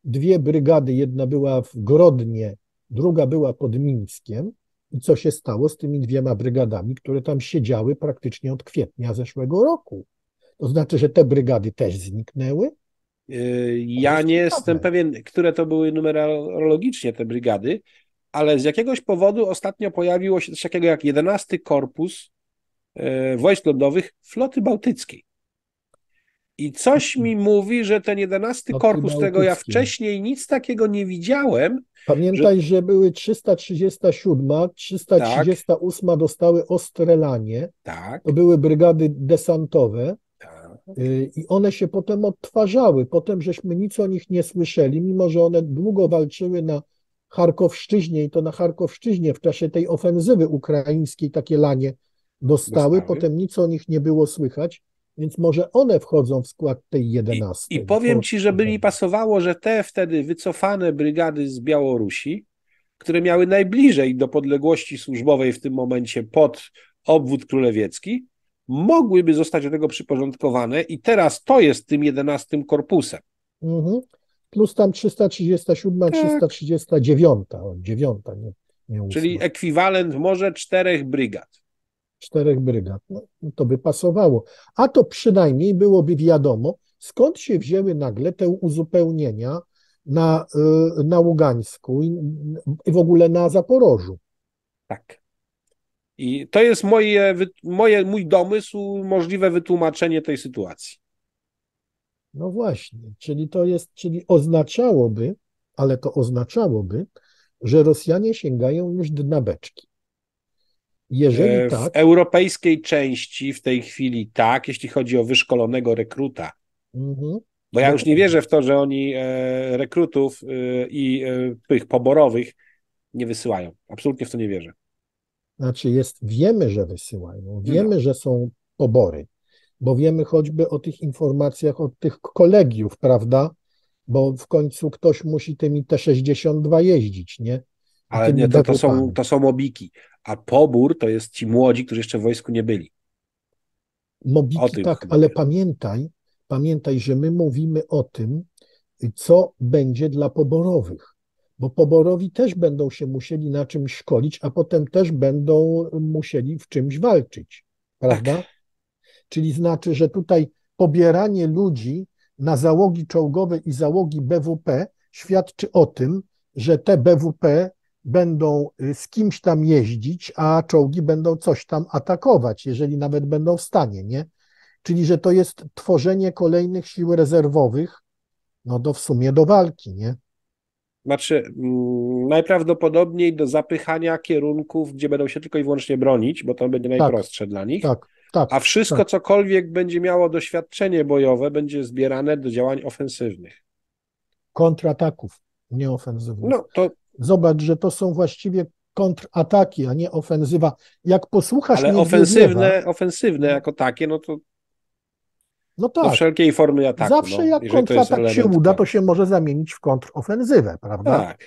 Dwie brygady, jedna była w Grodnie, druga była pod Mińskiem. I co się stało z tymi dwiema brygadami, które tam siedziały praktycznie od kwietnia zeszłego roku? To znaczy, że te brygady też zniknęły? Y, Ja nie jestem pewien, które to były numerologicznie te brygady, ale z jakiegoś powodu ostatnio pojawiło się coś takiego jak 11 Korpus y, Wojsk Lądowych Floty Bałtyckiej. I coś mi mówi, że ten 11 Floty Korpus, którego ja wcześniej nic takiego nie widziałem, Pamiętaj, że, były 337, 338 dostały Ostrelanie, tak, to były brygady desantowe tak, y, i one się potem odtwarzały. Potem żeśmy nic o nich nie słyszeli, mimo że one długo walczyły na Charkowszczyźnie i to na Charkowszczyźnie w czasie tej ofensywy ukraińskiej takie lanie dostały, Dostały. potem nic o nich nie było słychać, więc może one wchodzą w skład tej I, jedenastej. I powiem ci, żeby mi pasowało, że te wtedy wycofane brygady z Białorusi, które miały najbliżej do podległości służbowej w tym momencie pod obwód królewiecki, mogłyby zostać do tego przyporządkowane i teraz to jest tym 11 korpusem. Mhm. Plus tam 337, Tak. 339, o, dziewiąta, nie, nie. Czyli ekwiwalent może czterech brygad. Czterech brygad. No, to by pasowało. A to przynajmniej byłoby wiadomo, skąd się wzięły nagle te uzupełnienia na, y, na Ługańsku i, i w ogóle na Zaporożu. Tak. I to jest moje, moje, mój domysł, możliwe wytłumaczenie tej sytuacji. No właśnie, czyli to jest, czyli oznaczałoby, ale to oznaczałoby, że Rosjanie sięgają już dna beczki. Jeżeli E, W tak, europejskiej części w tej chwili tak, jeśli chodzi o wyszkolonego rekruta, mhm, bo ja już nie wierzę w to, że oni e, rekrutów e, i tych poborowych nie wysyłają. Absolutnie w to nie wierzę. Znaczy jest, wiemy, że wysyłają, wiemy, No. że są pobory, bo wiemy choćby o tych informacjach od tych kolegiów, prawda? Bo w końcu ktoś musi tymi T62 jeździć, nie? Ale nie, to, to, są, to są mobiki, a pobór to jest ci młodzi, którzy jeszcze w wojsku nie byli. Mobiki tym tak, ale pamiętaj, pamiętaj, że my mówimy o tym, co będzie dla poborowych, bo poborowi też będą się musieli na czymś szkolić, a potem też będą musieli w czymś walczyć, prawda? Tak. Czyli znaczy, że tutaj pobieranie ludzi na załogi czołgowe i załogi BWP świadczy o tym, że te BWP będą y, z kimś tam jeździć, a czołgi będą coś tam atakować, jeżeli nawet będą w stanie, nie? Czyli, że to jest tworzenie kolejnych sił rezerwowych, no do w sumie do walki, nie? Znaczy, mm, najprawdopodobniej do zapychania kierunków, gdzie będą się tylko i wyłącznie bronić, bo to będzie najprostsze dla nich. Tak, tak. A wszystko, tak. cokolwiek będzie miało doświadczenie bojowe, będzie zbierane do działań ofensywnych. Kontrataków, nie ofensywnych. No to, Zobacz, że to są właściwie kontrataki, a nie ofensywa. Jak posłuchasz ale ofensywne, ofensywne jako takie, no to no do tak, wszelkiej formy ataku. zawsze no, jak kontratak się uda, to się może zamienić w kontrofensywę, prawda? Tak,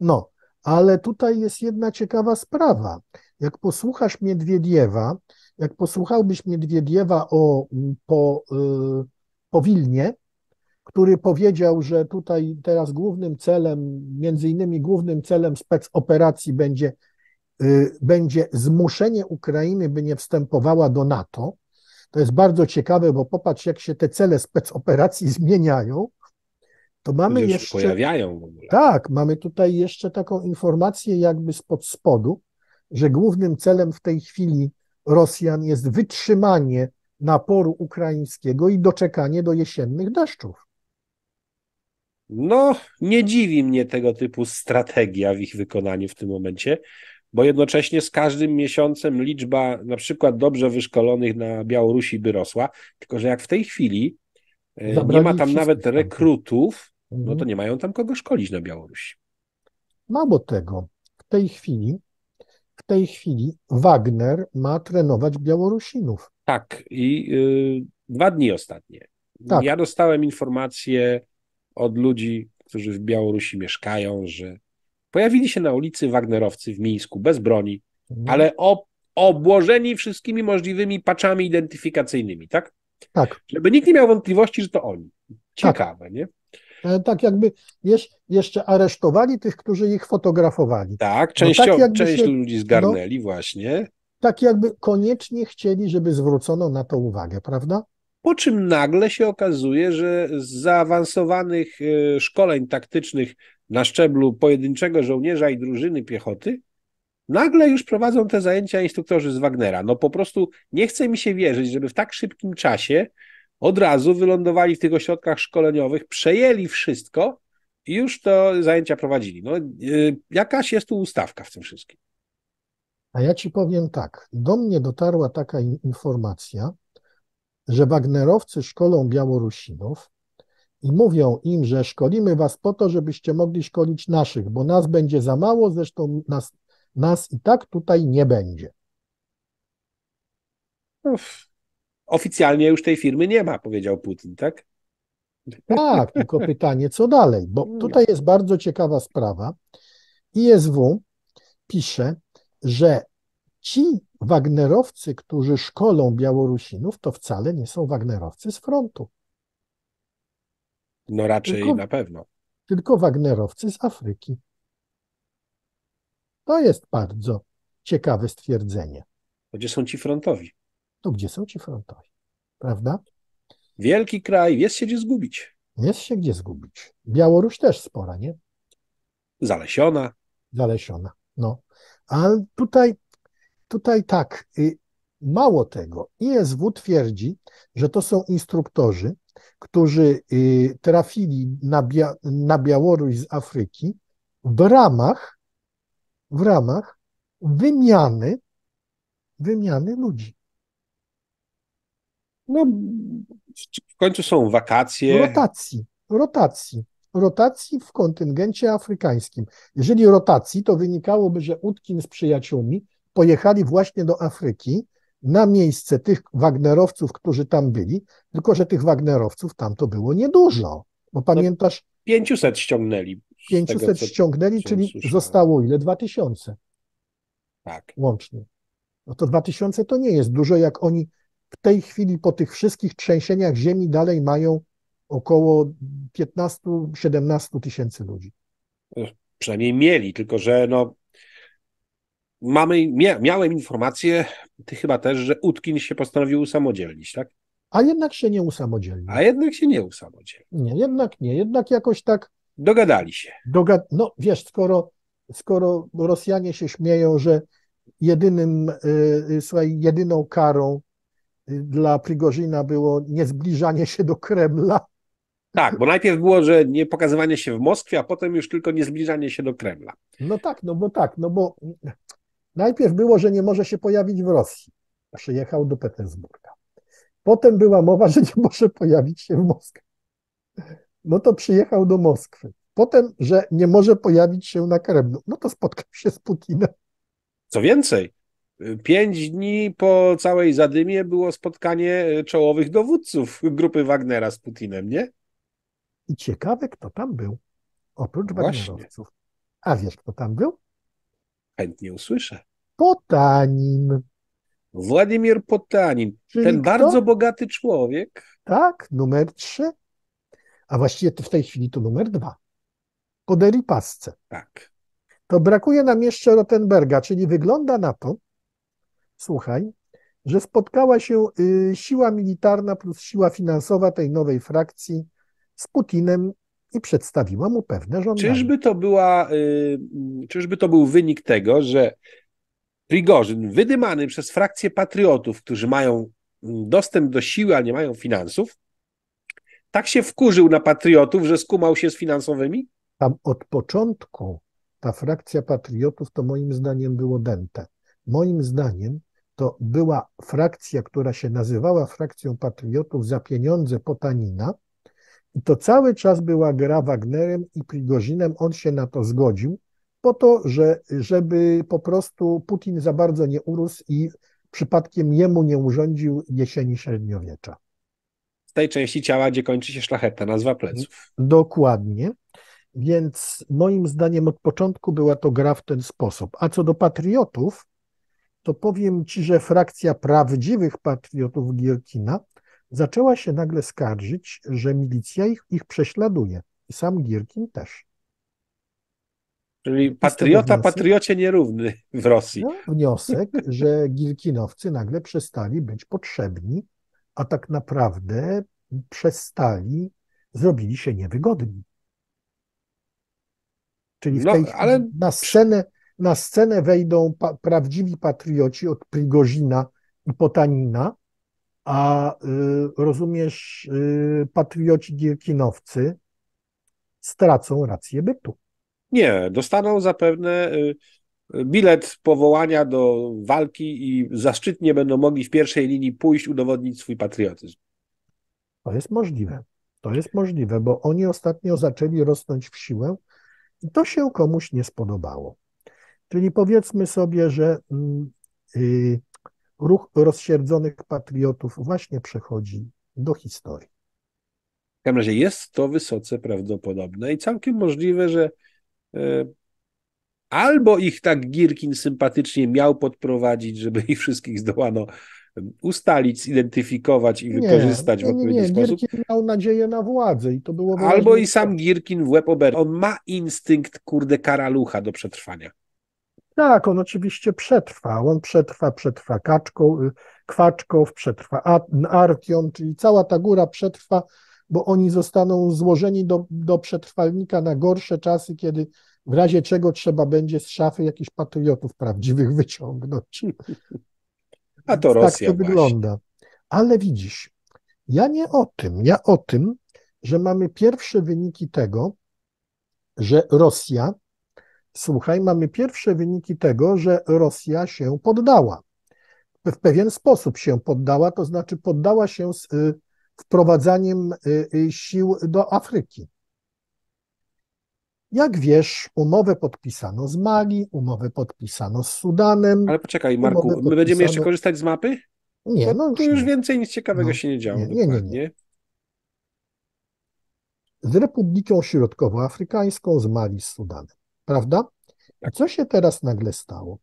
No, ale tutaj jest jedna ciekawa sprawa. Jak posłuchasz Miedwiediewa, jak posłuchałbyś Miedwiediewa o, po, y, po Wilnie, który powiedział, że tutaj teraz głównym celem, między innymi głównym celem specoperacji będzie, y, będzie zmuszenie Ukrainy, by nie wstępowała do NATO, To jest bardzo ciekawe, bo popatrz, jak się te cele specoperacji zmieniają. To mamy się jeszcze. pojawiają w ogóle. Tak, mamy tutaj jeszcze taką informację, jakby spod spodu, że głównym celem w tej chwili Rosjan jest wytrzymanie naporu ukraińskiego i doczekanie do jesiennych deszczów. No, nie dziwi mnie tego typu strategia w ich wykonaniu w tym momencie, bo jednocześnie z każdym miesiącem liczba na przykład dobrze wyszkolonych na Białorusi by rosła, tylko że jak w tej chwili e, nie Zabrali ma tam nawet rekrutów, no Mhm. to nie mają tam kogo szkolić na Białorusi. Mało tego, w tej chwili, w tej chwili Wagner ma trenować Białorusinów. Tak, i y, dwa dni ostatnie. Tak. Ja dostałem informacje od ludzi, którzy w Białorusi mieszkają, że pojawili się na ulicy Wagnerowcy w Mińsku bez broni, Mhm. ale o, obłożeni wszystkimi możliwymi paczami identyfikacyjnymi, tak? Tak, Żeby nikt nie miał wątpliwości, że to oni. Ciekawe, nie? e, tak jakby jeszcze aresztowali tych, którzy ich fotografowali. Tak, częściowo, tak jakby część się- ludzi zgarnęli właśnie. Tak jakby koniecznie chcieli, żeby zwrócono na to uwagę, prawda? Po czym nagle się okazuje, że z zaawansowanych e, szkoleń taktycznych na szczeblu pojedynczego żołnierza i drużyny piechoty, nagle już prowadzą te zajęcia instruktorzy z Wagnera. No po prostu nie chce mi się wierzyć, żeby w tak szybkim czasie od razu wylądowali w tych ośrodkach szkoleniowych, przejęli wszystko i już to zajęcia prowadzili. No, e, jakaś jest tu ustawka w tym wszystkim. A ja ci powiem tak, do mnie dotarła taka in- informacja, że Wagnerowcy szkolą Białorusinów i mówią im, że szkolimy was po to, żebyście mogli szkolić naszych, bo nas będzie za mało, zresztą nas, nas i tak tutaj nie będzie. No, oficjalnie już tej firmy nie ma, powiedział Putin, tak? Tak, tylko pytanie, co dalej? Bo No. tutaj jest bardzo ciekawa sprawa. ISW pisze, że ci Wagnerowcy, którzy szkolą Białorusinów, to wcale nie są Wagnerowcy z frontu, No raczej Tylko- na pewno. tylko Wagnerowcy z Afryki. To jest bardzo ciekawe stwierdzenie. Gdzie są ci frontowi? To gdzie są ci frontowi? Prawda? Wielki kraj, jest się gdzie zgubić. Jest się gdzie zgubić. Białoruś też spora, nie? Zalesiona. zalesiona. No, ale tutaj, tutaj tak, y, mało tego, ISW twierdzi, że to są instruktorzy, którzy y, trafili na, Bia na Białoruś z Afryki w ramach, w ramach wymiany, wymiany ludzi. No, w końcu są wakacje. Rotacji, rotacji, rotacji w kontyngencie afrykańskim. Jeżeli rotacji, to wynikałoby, że Utkin z przyjaciółmi pojechali właśnie do Afryki na miejsce tych Wagnerowców, którzy tam byli, tylko że tych Wagnerowców tam to było niedużo. Bo pamiętasz, 500 ściągnęli. z 500 tego, ściągnęli, czyli słyszałem. zostało ile? 2000 Tak. łącznie. No to 2000 to nie jest dużo, jak oni w tej chwili po tych wszystkich trzęsieniach ziemi dalej mają około 15-17 tysięcy ludzi. Przynajmniej mieli, tylko że no. Mamy, mia, miałem informację, ty chyba też, że Utkin się postanowił usamodzielnić, tak? A jednak się nie usamodzielnił. A jednak się nie usamodzielnił. Nie, jednak nie. Jednak jakoś tak Dogadali się. dogad... No wiesz, skoro, skoro Rosjanie się śmieją, że jedynym, y, y, słuchaj, jedyną karą y, dla Prigorzyna było niezbliżanie się do Kremla, Tak, bo najpierw było, że nie pokazywanie się w Moskwie, a potem już tylko nie zbliżanie się do Kremla. No tak, no bo tak, no bo najpierw było, że nie może się pojawić w Rosji. Przyjechał do Petersburga. Potem była mowa, że nie może pojawić się w Moskwie. No to przyjechał do Moskwy. Potem, że nie może pojawić się na Kremlu. No to spotkał się z Putinem. Co więcej, pięć dni po całej zadymie było spotkanie czołowych dowódców grupy Wagnera z Putinem, nie? I ciekawe, kto tam był. Oprócz Właśnie. Wagnerowców. A wiesz, kto tam był? Chętnie usłyszę. Potanin. Władimir Potanin, Czyli ten kto? bardzo bogaty człowiek. Tak, numer trzy. A właściwie w tej chwili to numer dwa. Po Deripasce. Tak. to brakuje nam jeszcze Rottenberga, czyli wygląda na to, słuchaj, że spotkała się y, siła militarna plus siła finansowa tej nowej frakcji z Putinem i przedstawiła mu pewne żądania. Czyżby to była, y, czyżby to był wynik tego, że Prigorzyn, wydymany przez frakcję patriotów, którzy mają mm, dostęp do siły, a nie mają finansów, tak się wkurzył na patriotów, że skumał się z finansowymi? Tam od początku ta frakcja patriotów to moim zdaniem było dęte. Moim zdaniem to była frakcja, która się nazywała frakcją patriotów za pieniądze Potanina i to cały czas była gra Wagnerem i Prigozinem. On się na to zgodził po to, że, żeby po prostu Putin za bardzo nie urósł i przypadkiem jemu nie urządził jesieni średniowiecza. Z tej części ciała, gdzie kończy się szlachetna nazwa pleców. Dokładnie. Więc moim zdaniem od początku była to gra w ten sposób. A co do patriotów, to powiem ci, że frakcja prawdziwych patriotów Gierkina zaczęła się nagle skarżyć, że milicja ich, ich prześladuje. I sam Gierkin też. Czyli patriota wniosek, patriocie nierówny w Rosji. No, wniosek, że Gierkinowcy nagle przestali być potrzebni, a tak naprawdę przestali, zrobili się niewygodni. Czyli w no, tej ale... na, scenę, na scenę wejdą pa, prawdziwi patrioci od Prigozina i Potanina, a y, rozumiesz, y, patrioci gierkinowcy stracą rację bytu. Nie, dostaną zapewne y, bilet powołania do walki i zaszczytnie będą mogli w pierwszej linii pójść, udowodnić swój patriotyzm. To jest możliwe. To jest możliwe, bo oni ostatnio zaczęli rosnąć w siłę i to się komuś nie spodobało. Czyli powiedzmy sobie, że yy, ruch rozsierdzonych patriotów właśnie przechodzi do historii. W każdym razie jest to wysoce prawdopodobne i całkiem możliwe, że yy, albo ich tak Girkin sympatycznie miał podprowadzić, żeby ich wszystkich zdołano ustalić, zidentyfikować i nie, wykorzystać w odpowiedni nie, nie. sposób. Girkin miał nadzieję na władzę i to było Albo i sam Girkin w łeb ober. On ma instynkt, kurde, karalucha do przetrwania. Tak, on oczywiście przetrwa. On przetrwa, przetrwa Kaczką, y, Kwaczkow, przetrwa Artion, czyli cała ta góra przetrwa, bo oni zostaną złożeni do, do przetrwalnika na gorsze czasy, kiedy w razie czego trzeba będzie z szafy jakichś patriotów prawdziwych wyciągnąć. A to Rosja. Tak to właśnie. wygląda. Ale widzisz, ja nie o tym. Ja o tym, że mamy pierwsze wyniki tego, że Rosja, słuchaj, mamy pierwsze wyniki tego, że Rosja się poddała. W pewien sposób się poddała, to znaczy poddała się z y, wprowadzaniem y, y, sił do Afryki. Jak wiesz, umowę podpisano z Mali, umowę podpisano z Sudanem. Ale poczekaj, Marku, my podpisano... będziemy jeszcze korzystać z mapy? Nie, no już, tu już nie. więcej nic ciekawego no, się nie działo. Nie, nie, nie, nie. Z Republiką Środkowoafrykańską, z Mali, z Sudanem. Prawda? Tak. Co się teraz nagle stało?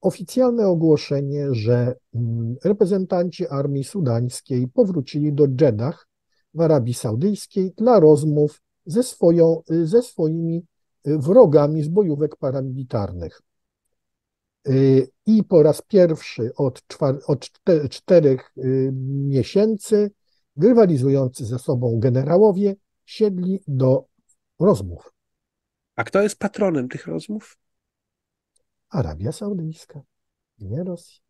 Oficjalne ogłoszenie, że mm, reprezentanci armii sudańskiej powrócili do Dżedach w Arabii Saudyjskiej dla rozmów ze, swoją, ze swoimi wrogami z bojówek paramilitarnych. I po raz pierwszy od, czwar, od czterech y, miesięcy rywalizujący ze sobą generałowie siedli do rozmów. A kto jest patronem tych rozmów? Arabia Saudyjska, nie Rosja.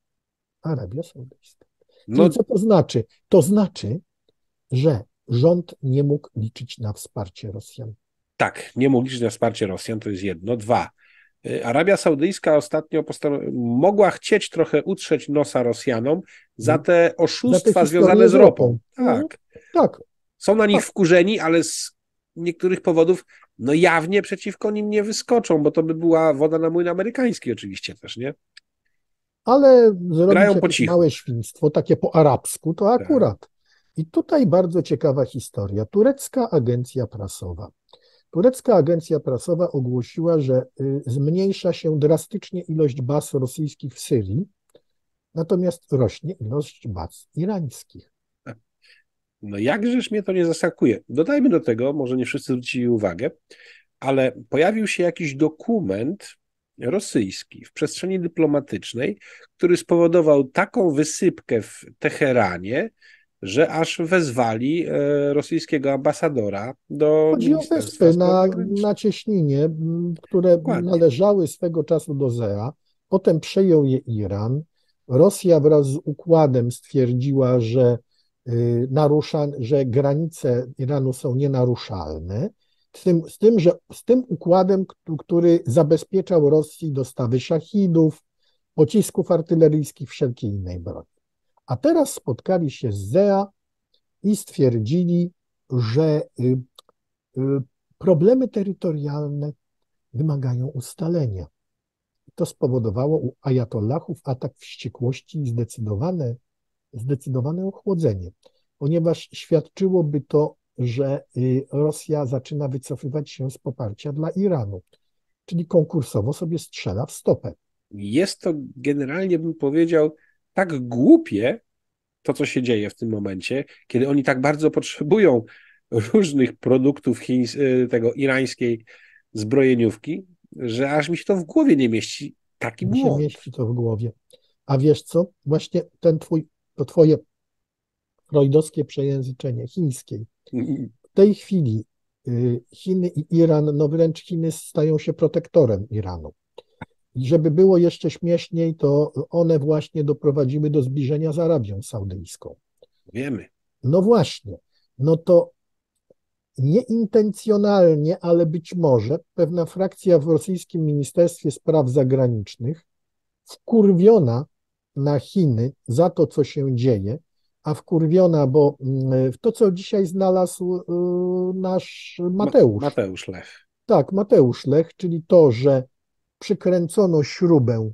Arabia Saudyjska. No... co to znaczy? To znaczy, że rząd nie mógł liczyć na wsparcie Rosjan. Tak, nie mógł liczyć na wsparcie Rosjan, to jest jedno. Dwa, y, Arabia Saudyjska ostatnio mogła chcieć trochę utrzeć nosa Rosjanom za mhm. te oszustwa te związane z ropą. Tak. Mhm. tak. Są na nich tak. wkurzeni, ale z niektórych powodów no jawnie przeciwko nim nie wyskoczą, bo to by była woda na młyn amerykański oczywiście też, nie? Ale zrobić małe świństwo, takie po arabsku, to tak. akurat. Tak. I tutaj bardzo ciekawa historia. Turecka agencja prasowa. Turecka agencja prasowa ogłosiła, że y, zmniejsza się drastycznie ilość baz rosyjskich w Syrii, natomiast rośnie ilość baz irańskich. No jakżeż mnie to nie zaskakuje. Dodajmy do tego, może nie wszyscy zwrócili uwagę, ale pojawił się jakiś dokument rosyjski w przestrzeni dyplomatycznej, który spowodował taką wysypkę w Teheranie, że aż wezwali e, rosyjskiego ambasadora do Chodzi o wyspy na, na Cieśninie, które Dokładnie. należały swego czasu do Zea, potem przejął je Iran. Rosja wraz z układem stwierdziła, że, narusza, że granice Iranu są nienaruszalne, z tym, z tym, że z tym układem, który zabezpieczał Rosji dostawy szachidów, pocisków artyleryjskich, wszelkiej innej broni. A teraz spotkali się z ZEA i stwierdzili, że y, y, problemy terytorialne wymagają ustalenia. To spowodowało u ajatollahów atak wściekłości i zdecydowane, zdecydowane ochłodzenie, ponieważ świadczyłoby to, że y, Rosja zaczyna wycofywać się z poparcia dla Iranu, czyli konkursowo sobie strzela w stopę. Jest to generalnie, bym powiedział, tak głupie, to co się dzieje w tym momencie, kiedy oni tak bardzo potrzebują różnych produktów chińs, y, tego irańskiej zbrojeniówki, że aż mi się to w głowie nie mieści. Taki mi się mieści to w głowie. A wiesz co? Właśnie ten twój, to twoje freudowskie przejęzyczenie chińskiej. W tej chwili y, Chiny i Iran, no wręcz Chiny stają się protektorem Iranu. I żeby było jeszcze śmieszniej, to one właśnie doprowadziły do zbliżenia z Arabią Saudyjską. Wiemy. No właśnie. No to nieintencjonalnie, ale być może pewna frakcja w rosyjskim Ministerstwie Spraw Zagranicznych, wkurwiona na Chiny za to, co się dzieje, a wkurwiona, bo mm, to, co dzisiaj znalazł y, nasz Mateusz. Mateusz Lech. Tak, Mateusz Lech, czyli to, że przykręcono śrubę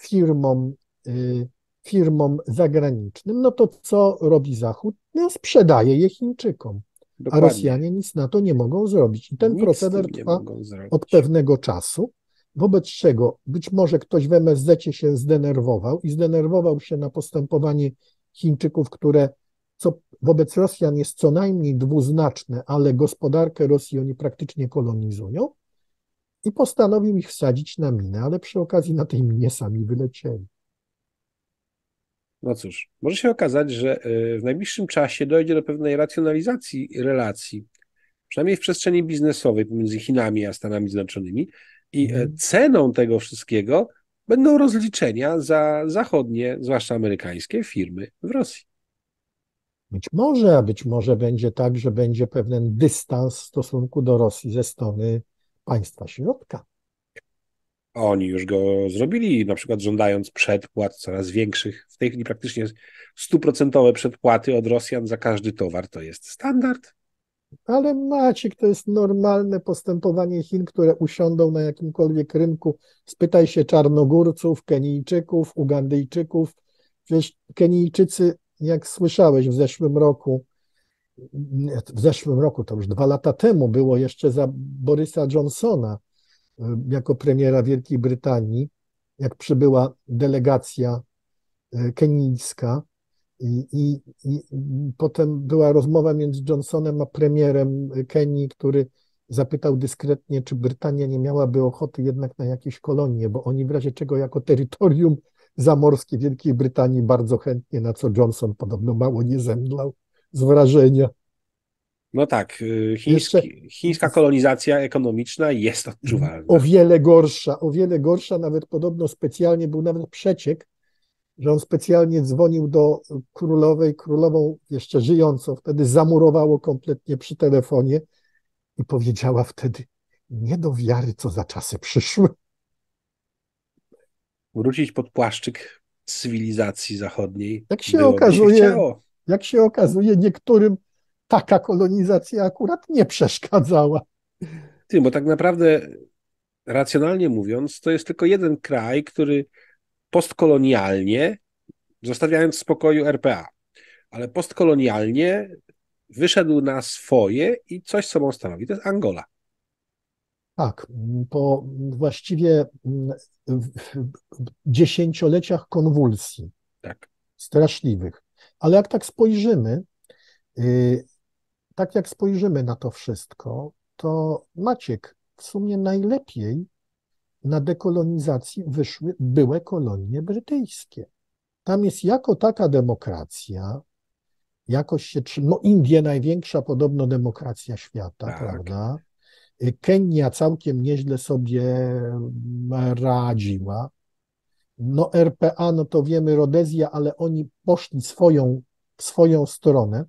firmom, y, firmom zagranicznym, no to co robi Zachód? No, sprzedaje je Chińczykom. Dokładnie. A Rosjanie nic na to nie mogą zrobić. I ten nic proceder trwa od pewnego czasu, wobec czego być może ktoś w MSZ się zdenerwował i zdenerwował się na postępowanie Chińczyków, które co wobec Rosjan jest co najmniej dwuznaczne, ale gospodarkę Rosji oni praktycznie kolonizują i postanowił ich wsadzić na minę, ale przy okazji na tej minie sami wylecieli. No cóż, może się okazać, że e, w najbliższym czasie dojdzie do pewnej racjonalizacji relacji, przynajmniej w przestrzeni biznesowej pomiędzy Chinami a Stanami Zjednoczonymi i hmm. ceną tego wszystkiego będą rozliczenia za zachodnie, zwłaszcza amerykańskie firmy w Rosji. Być może, a być może będzie tak, że będzie pewien dystans w stosunku do Rosji ze strony państwa środka. Oni już go zrobili, na przykład żądając przedpłat coraz większych. W tej chwili praktycznie stuprocentowe przedpłaty od Rosjan za każdy towar to jest standard. Ale Maciek, to jest normalne postępowanie Chin, które usiądą na jakimkolwiek rynku. Spytaj się Czarnogórców, Kenijczyków, Ugandyjczyków. Wiesz, Kenijczycy, jak słyszałeś w zeszłym roku, w zeszłym roku, to już dwa lata temu było jeszcze za Borysa Johnsona, y, jako premiera Wielkiej Brytanii, jak przybyła delegacja y, kenijska, i, i, I, potem była rozmowa między Johnsonem a premierem Kenii, który zapytał dyskretnie, czy Brytania nie miałaby ochoty jednak na jakieś kolonie, bo oni w razie czego jako terytorium zamorskie Wielkiej Brytanii bardzo chętnie, na co Johnson podobno mało nie zemdlał z wrażenia. No tak, y, chiński, Jeszcze... chińska kolonizacja ekonomiczna jest odczuwalna. O wiele gorsza, o wiele gorsza, nawet podobno specjalnie był nawet przeciek, że on specjalnie dzwonił do królowej, królową jeszcze żyjącą, wtedy zamurowało kompletnie przy telefonie i powiedziała wtedy, nie do wiary, co za czasy przyszły. Wrócić pod płaszczyk cywilizacji zachodniej. Jak się okazuje, się jak się okazuje, niektórym taka kolonizacja akurat nie przeszkadzała. Ty, bo tak naprawdę racjonalnie mówiąc, to jest tylko jeden kraj, który postkolonialnie, zostawiając w spokoju RPA, ale postkolonialnie wyszedł na swoje i coś sobą stanowi. To jest Angola. Tak, po właściwie dziesięcioleciach konwulsji. Tak. Straszliwych. Ale jak tak spojrzymy, y, tak jak spojrzymy na to wszystko, to Maciek w sumie najlepiej na dekolonizacji wyszły były kolonie brytyjskie. Tam jest jako taka demokracja, jakoś się trzyma. No, Indie największa podobno demokracja świata, Tak. prawda? Kenia całkiem nieźle sobie radziła. No, RPA, no to wiemy, Rodezja, ale oni poszli swoją, swoją stronę.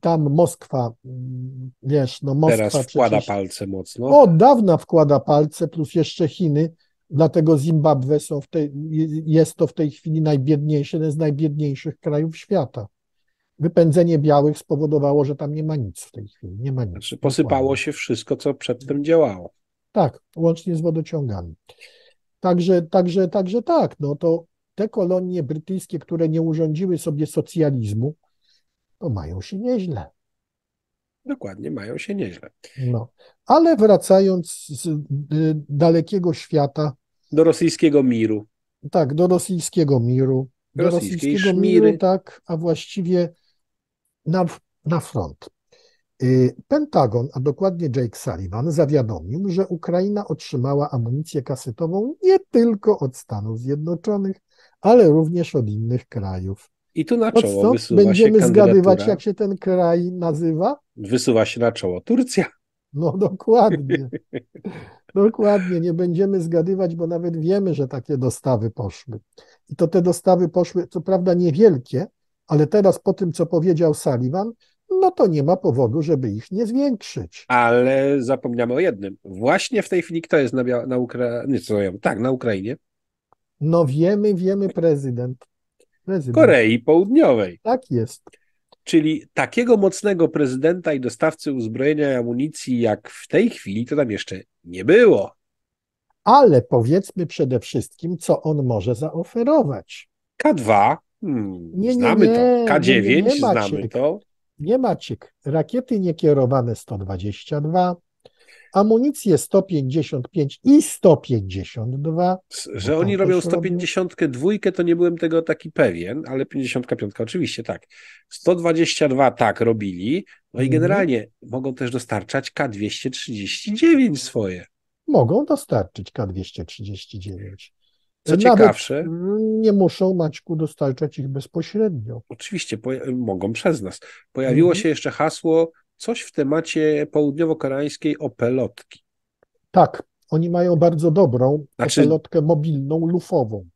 Tam Moskwa, mm, wiesz, no Moskwa Teraz wkłada przecież palce mocno. od dawna wkłada palce, plus jeszcze Chiny, dlatego Zimbabwe są w tej, jest to w tej chwili najbiedniejszy, jeden z najbiedniejszych krajów świata. Wypędzenie białych spowodowało, że tam nie ma nic w tej chwili, nie ma nic. Znaczy, posypało Dokładnie. się wszystko, co przedtem działało. Tak, łącznie z wodociągami. Także, także, także tak, no to te kolonie brytyjskie, które nie urządziły sobie socjalizmu, to mają się nieźle. Dokładnie, mają się nieźle. No. Ale wracając z y, dalekiego świata, Do rosyjskiego miru. tak, do rosyjskiego miru, do Rosyjskiej rosyjskiego szmiry. miru, tak, a właściwie na, na front. Y, Pentagon, a dokładnie Jake Sullivan, zawiadomił, że Ukraina otrzymała amunicję kasetową nie tylko od Stanów Zjednoczonych, ale również od innych krajów. I tu na czoło co? wysuwa się Będziemy zgadywać, jak się ten kraj nazywa? Wysuwa się na czoło Turcja. No dokładnie. Dokładnie, nie będziemy zgadywać, bo nawet wiemy, że takie dostawy poszły. I to te dostawy poszły, co prawda niewielkie, ale teraz po tym, co powiedział Sullivan, no to nie ma powodu, żeby ich nie zwiększyć. Ale zapomniamy o jednym. Właśnie w tej chwili kto jest na, Bia- na Ukrainie? Tak, na Ukrainie. No wiemy, wiemy, prezydent. Prezydent. Korei Południowej. Tak jest. Czyli takiego mocnego prezydenta i dostawcy uzbrojenia i amunicji jak w tej chwili, to tam jeszcze nie było. Ale powiedzmy przede wszystkim, co on może zaoferować. K2, hmm, Nie, nie, znamy nie, to. K9, nie, nie, nie, znamy to. Nie Maciek. Rakiety niekierowane 122, amunicję 155 i 152. S- Że oni robią robią. 152, to nie byłem tego taki pewien, ale 55 oczywiście tak. 122 tak robili, no i Mhm. generalnie mogą też dostarczać K239 swoje. Mogą dostarczyć K239. Co Nawet ciekawsze, nie muszą Maćku dostarczać ich bezpośrednio. oczywiście mogą przez nas. Pojawiło Mhm. się jeszcze hasło, coś w temacie południowo-koreańskiej opelotki. Tak, oni mają bardzo dobrą Znaczy- pelotkę mobilną, lufową.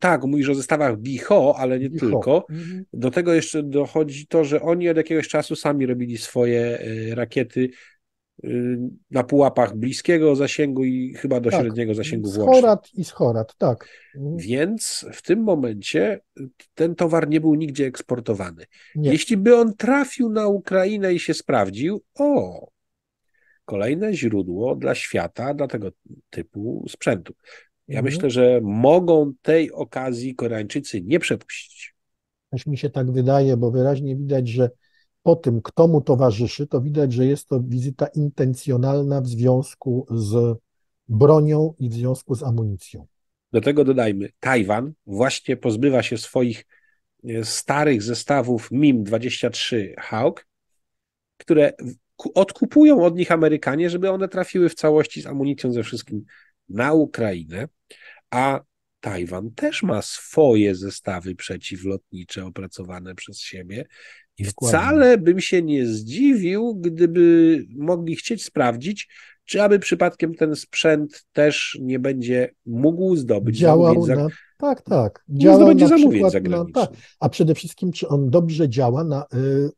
Tak, mówisz o zestawach Biho, ale nie Biho. tylko. Mhm. Do tego jeszcze dochodzi to, że oni od jakiegoś czasu sami robili swoje y, rakiety na pułapach bliskiego zasięgu i chyba do Tak. średniego zasięgu Z włącznie. Chorad i z Chorad, tak. Mhm. Więc w tym momencie ten towar nie był nigdzie eksportowany. Nie. Jeśli by on trafił na Ukrainę i się sprawdził, o, kolejne źródło dla świata, dla tego typu sprzętu. Ja Mhm. myślę, że mogą tej okazji Koreańczycy nie przepuścić. Też mi się tak wydaje, bo wyraźnie widać, że po tym, kto mu towarzyszy, to widać, że jest to wizyta intencjonalna w związku z bronią i w związku z amunicją. Do tego dodajmy, Tajwan właśnie pozbywa się swoich e, starych zestawów MIM-23 Hawk, które odkupują od nich Amerykanie, żeby one trafiły w całości z amunicją ze wszystkim na Ukrainę, a Tajwan też ma swoje zestawy przeciwlotnicze opracowane przez siebie i Dokładnie. wcale bym się nie zdziwił, gdyby mogli chcieć sprawdzić, czy aby przypadkiem ten sprzęt też nie będzie mógł zdobyć Działał zamówień za- na. Tak, tak. nie Działał na zamówień przykład na, zagranicznych. tak, a przede wszystkim, czy on dobrze działa na y,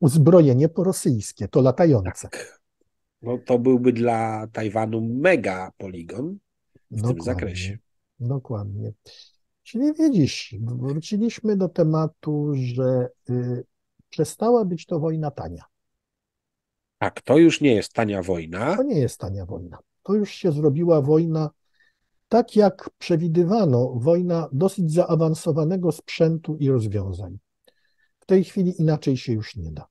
uzbrojenie porosyjskie, to latające. Tak. No to byłby dla Tajwanu mega poligon w tym zakresie. Dokładnie. Czyli widzisz, wróciliśmy do tematu, że y, przestała być to wojna tania. Tak, to już nie jest tania wojna. To nie jest tania wojna. To już się zrobiła wojna, tak jak przewidywano, wojna dosyć zaawansowanego sprzętu i rozwiązań. W tej chwili inaczej się już nie da.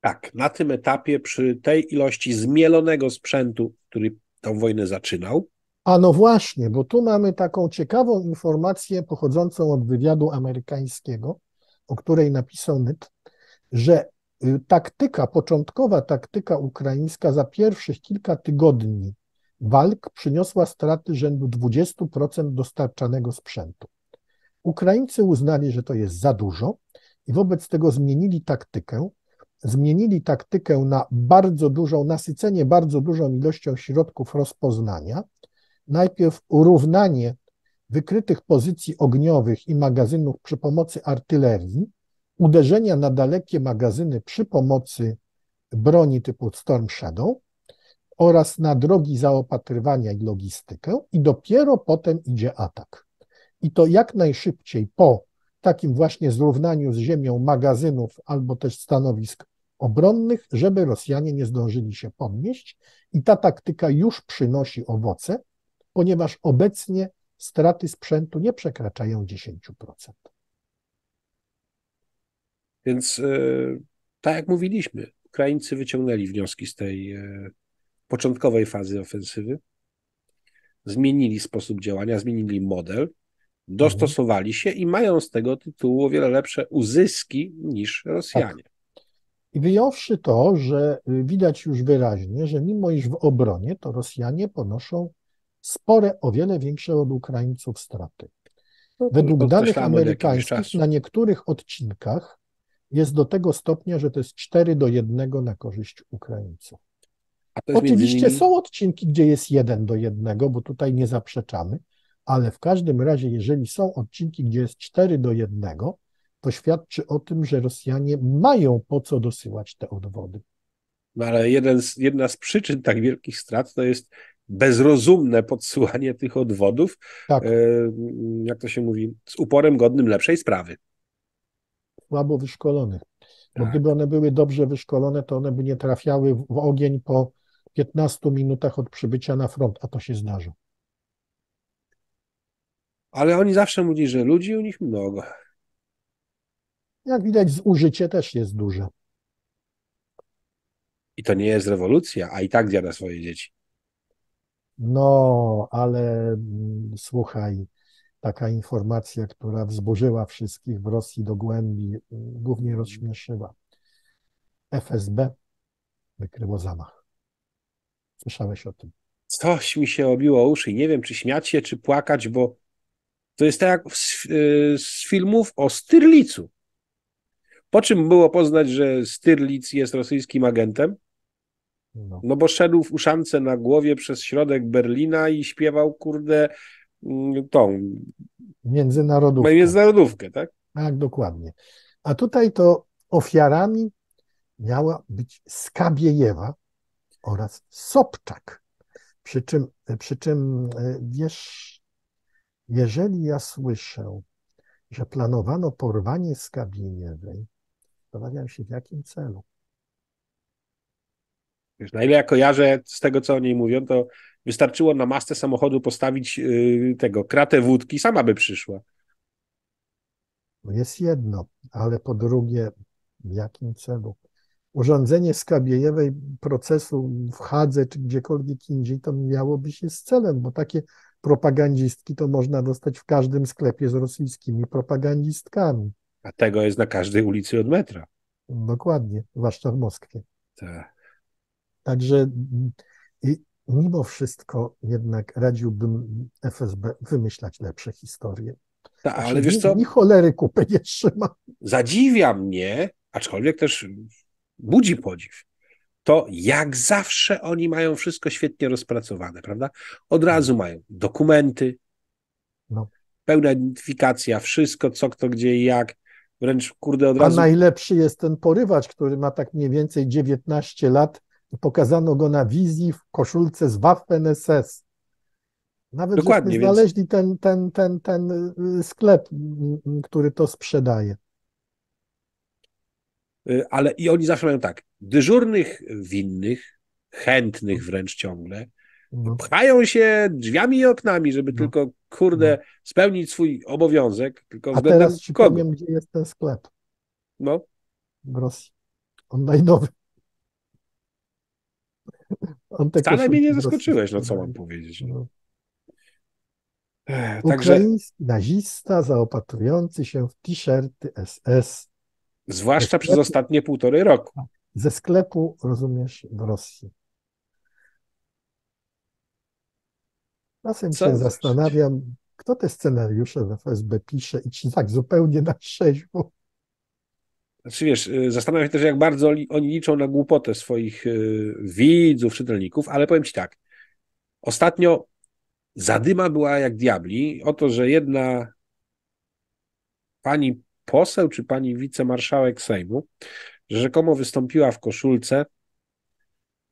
Tak, na tym etapie, przy tej ilości zmielonego sprzętu, który tą wojnę zaczynał, A no właśnie, bo tu mamy taką ciekawą informację pochodzącą od wywiadu amerykańskiego, o której napisał Nyt, że y, taktyka, początkowa taktyka ukraińska za pierwszych kilka tygodni walk przyniosła straty rzędu 20% dostarczanego sprzętu. Ukraińcy uznali, że to jest za dużo i wobec tego zmienili taktykę. Zmienili taktykę na bardzo dużą, nasycenie bardzo dużą ilością środków rozpoznania. Najpierw urównanie wykrytych pozycji ogniowych i magazynów przy pomocy artylerii, uderzenia na dalekie magazyny przy pomocy broni typu Storm Shadow oraz na drogi zaopatrywania i logistykę, i dopiero potem idzie atak. I to jak najszybciej po takim właśnie zrównaniu z ziemią magazynów albo też stanowisk obronnych, żeby Rosjanie nie zdążyli się podnieść. I ta taktyka już przynosi owoce, ponieważ obecnie straty sprzętu nie przekraczają 10%. Więc e, tak jak mówiliśmy, Ukraińcy wyciągnęli wnioski z tej e, początkowej fazy ofensywy, zmienili sposób działania, zmienili model, dostosowali się i mają z tego tytułu o wiele lepsze uzyski niż Rosjanie. Tak. I wyjąwszy to, że widać już wyraźnie, że mimo iż w obronie, to Rosjanie ponoszą spore, o wiele większe od Ukraińców straty. No Według danych amerykańskich na niektórych odcinkach jest do tego stopnia, że to jest 4 do 1 na korzyść Ukraińców. Oczywiście są odcinki, gdzie jest 1 do 1, bo tutaj nie zaprzeczamy, ale w każdym razie, jeżeli są odcinki, gdzie jest 4 do 1, to świadczy o tym, że Rosjanie mają po co dosyłać te odwody. No ale jeden z, jedna z przyczyn tak wielkich strat to jest bezrozumne podsyłanie tych odwodów, tak. e, jak to się mówi, z uporem godnym lepszej sprawy. Słabo wyszkolonych. Bo tak. gdyby one były dobrze wyszkolone, to one by nie trafiały w ogień po 15 minutach od przybycia na front, a to się zdarza. Ale oni zawsze mówili, że ludzi u nich mnogo. Jak widać, zużycie też jest duże. I to nie jest rewolucja, a i tak zjada swoje dzieci. No, ale mm, słuchaj, taka informacja, która wzburzyła wszystkich w Rosji do głębi, mm, głównie rozśmieszyła. FSB wykryło zamach. Słyszałeś o tym? Coś mi się obiło uszy. Nie wiem, czy śmiać się, czy płakać, bo to jest tak jak z, y, z filmów o Styrlicu. Po czym było poznać, że Styrlic jest rosyjskim agentem? No. no bo szedł w uszance na głowie przez środek Berlina i śpiewał, kurde, mm, tą... Międzynarodówkę. Międzynarodówkę, tak? Tak, dokładnie. A tutaj to ofiarami miała być Skabiejewa oraz Sobczak. Przy czym, przy czym e, wiesz, jeżeli ja słyszę, że planowano porwanie Skabiejewej, zastanawiam się w jakim celu. Wiesz, na ile ja kojarzę z tego, co o niej mówią, to wystarczyło na masce samochodu postawić yy, tego kratę wódki, sama by przyszła. No jest jedno, ale po drugie, w jakim celu? Urządzenie skabiejewej procesu w Hadze czy gdziekolwiek indziej, to miałoby się z celem, bo takie propagandzistki to można dostać w każdym sklepie z rosyjskimi propagandzistkami. A tego jest na każdej ulicy od metra. Dokładnie, zwłaszcza w Moskwie. Tak. Także i mimo wszystko jednak radziłbym FSB wymyślać lepsze historie. Tak, ale wiesz co? Ni cholery kupy nie trzyma. Zadziwia mnie, aczkolwiek też budzi podziw, to jak zawsze oni mają wszystko świetnie rozpracowane, prawda? Od razu mają dokumenty, no. pełna identyfikacja, wszystko, co, kto, gdzie i jak. Wręcz, kurde, od razu... A najlepszy jest ten porywacz, który ma tak mniej więcej 19 lat pokazano go na wizji w koszulce z Waffen SS. Nawet Dokładnie, znaleźli więc... ten, ten, ten, ten y, sklep, który to sprzedaje. Y, ale i oni zawsze mają tak, dyżurnych winnych, chętnych wręcz ciągle, no. pchają się drzwiami i oknami, żeby no. tylko, kurde, no. spełnić swój obowiązek. Tylko A teraz ci kogo? powiem, gdzie jest ten sklep. No. W Rosji. Online'owy. Wcale mnie nie zaskoczyłeś, no co mam powiedzieć. No. Także... Ukraiński nazista zaopatrujący się w t-shirty SS. Zwłaszcza przez ostatnie półtorej roku. Ze sklepu, rozumiesz, w Rosji. Czasem Co się za zastanawiam, kto te scenariusze w FSB pisze i ci tak zupełnie na trzeźwo. Znaczy wiesz, y, zastanawiam się też, jak bardzo li- oni liczą na głupotę swoich y, widzów, czytelników, ale powiem ci tak. Ostatnio zadyma była jak diabli o to, że jedna pani poseł czy pani wicemarszałek Sejmu rzekomo wystąpiła w koszulce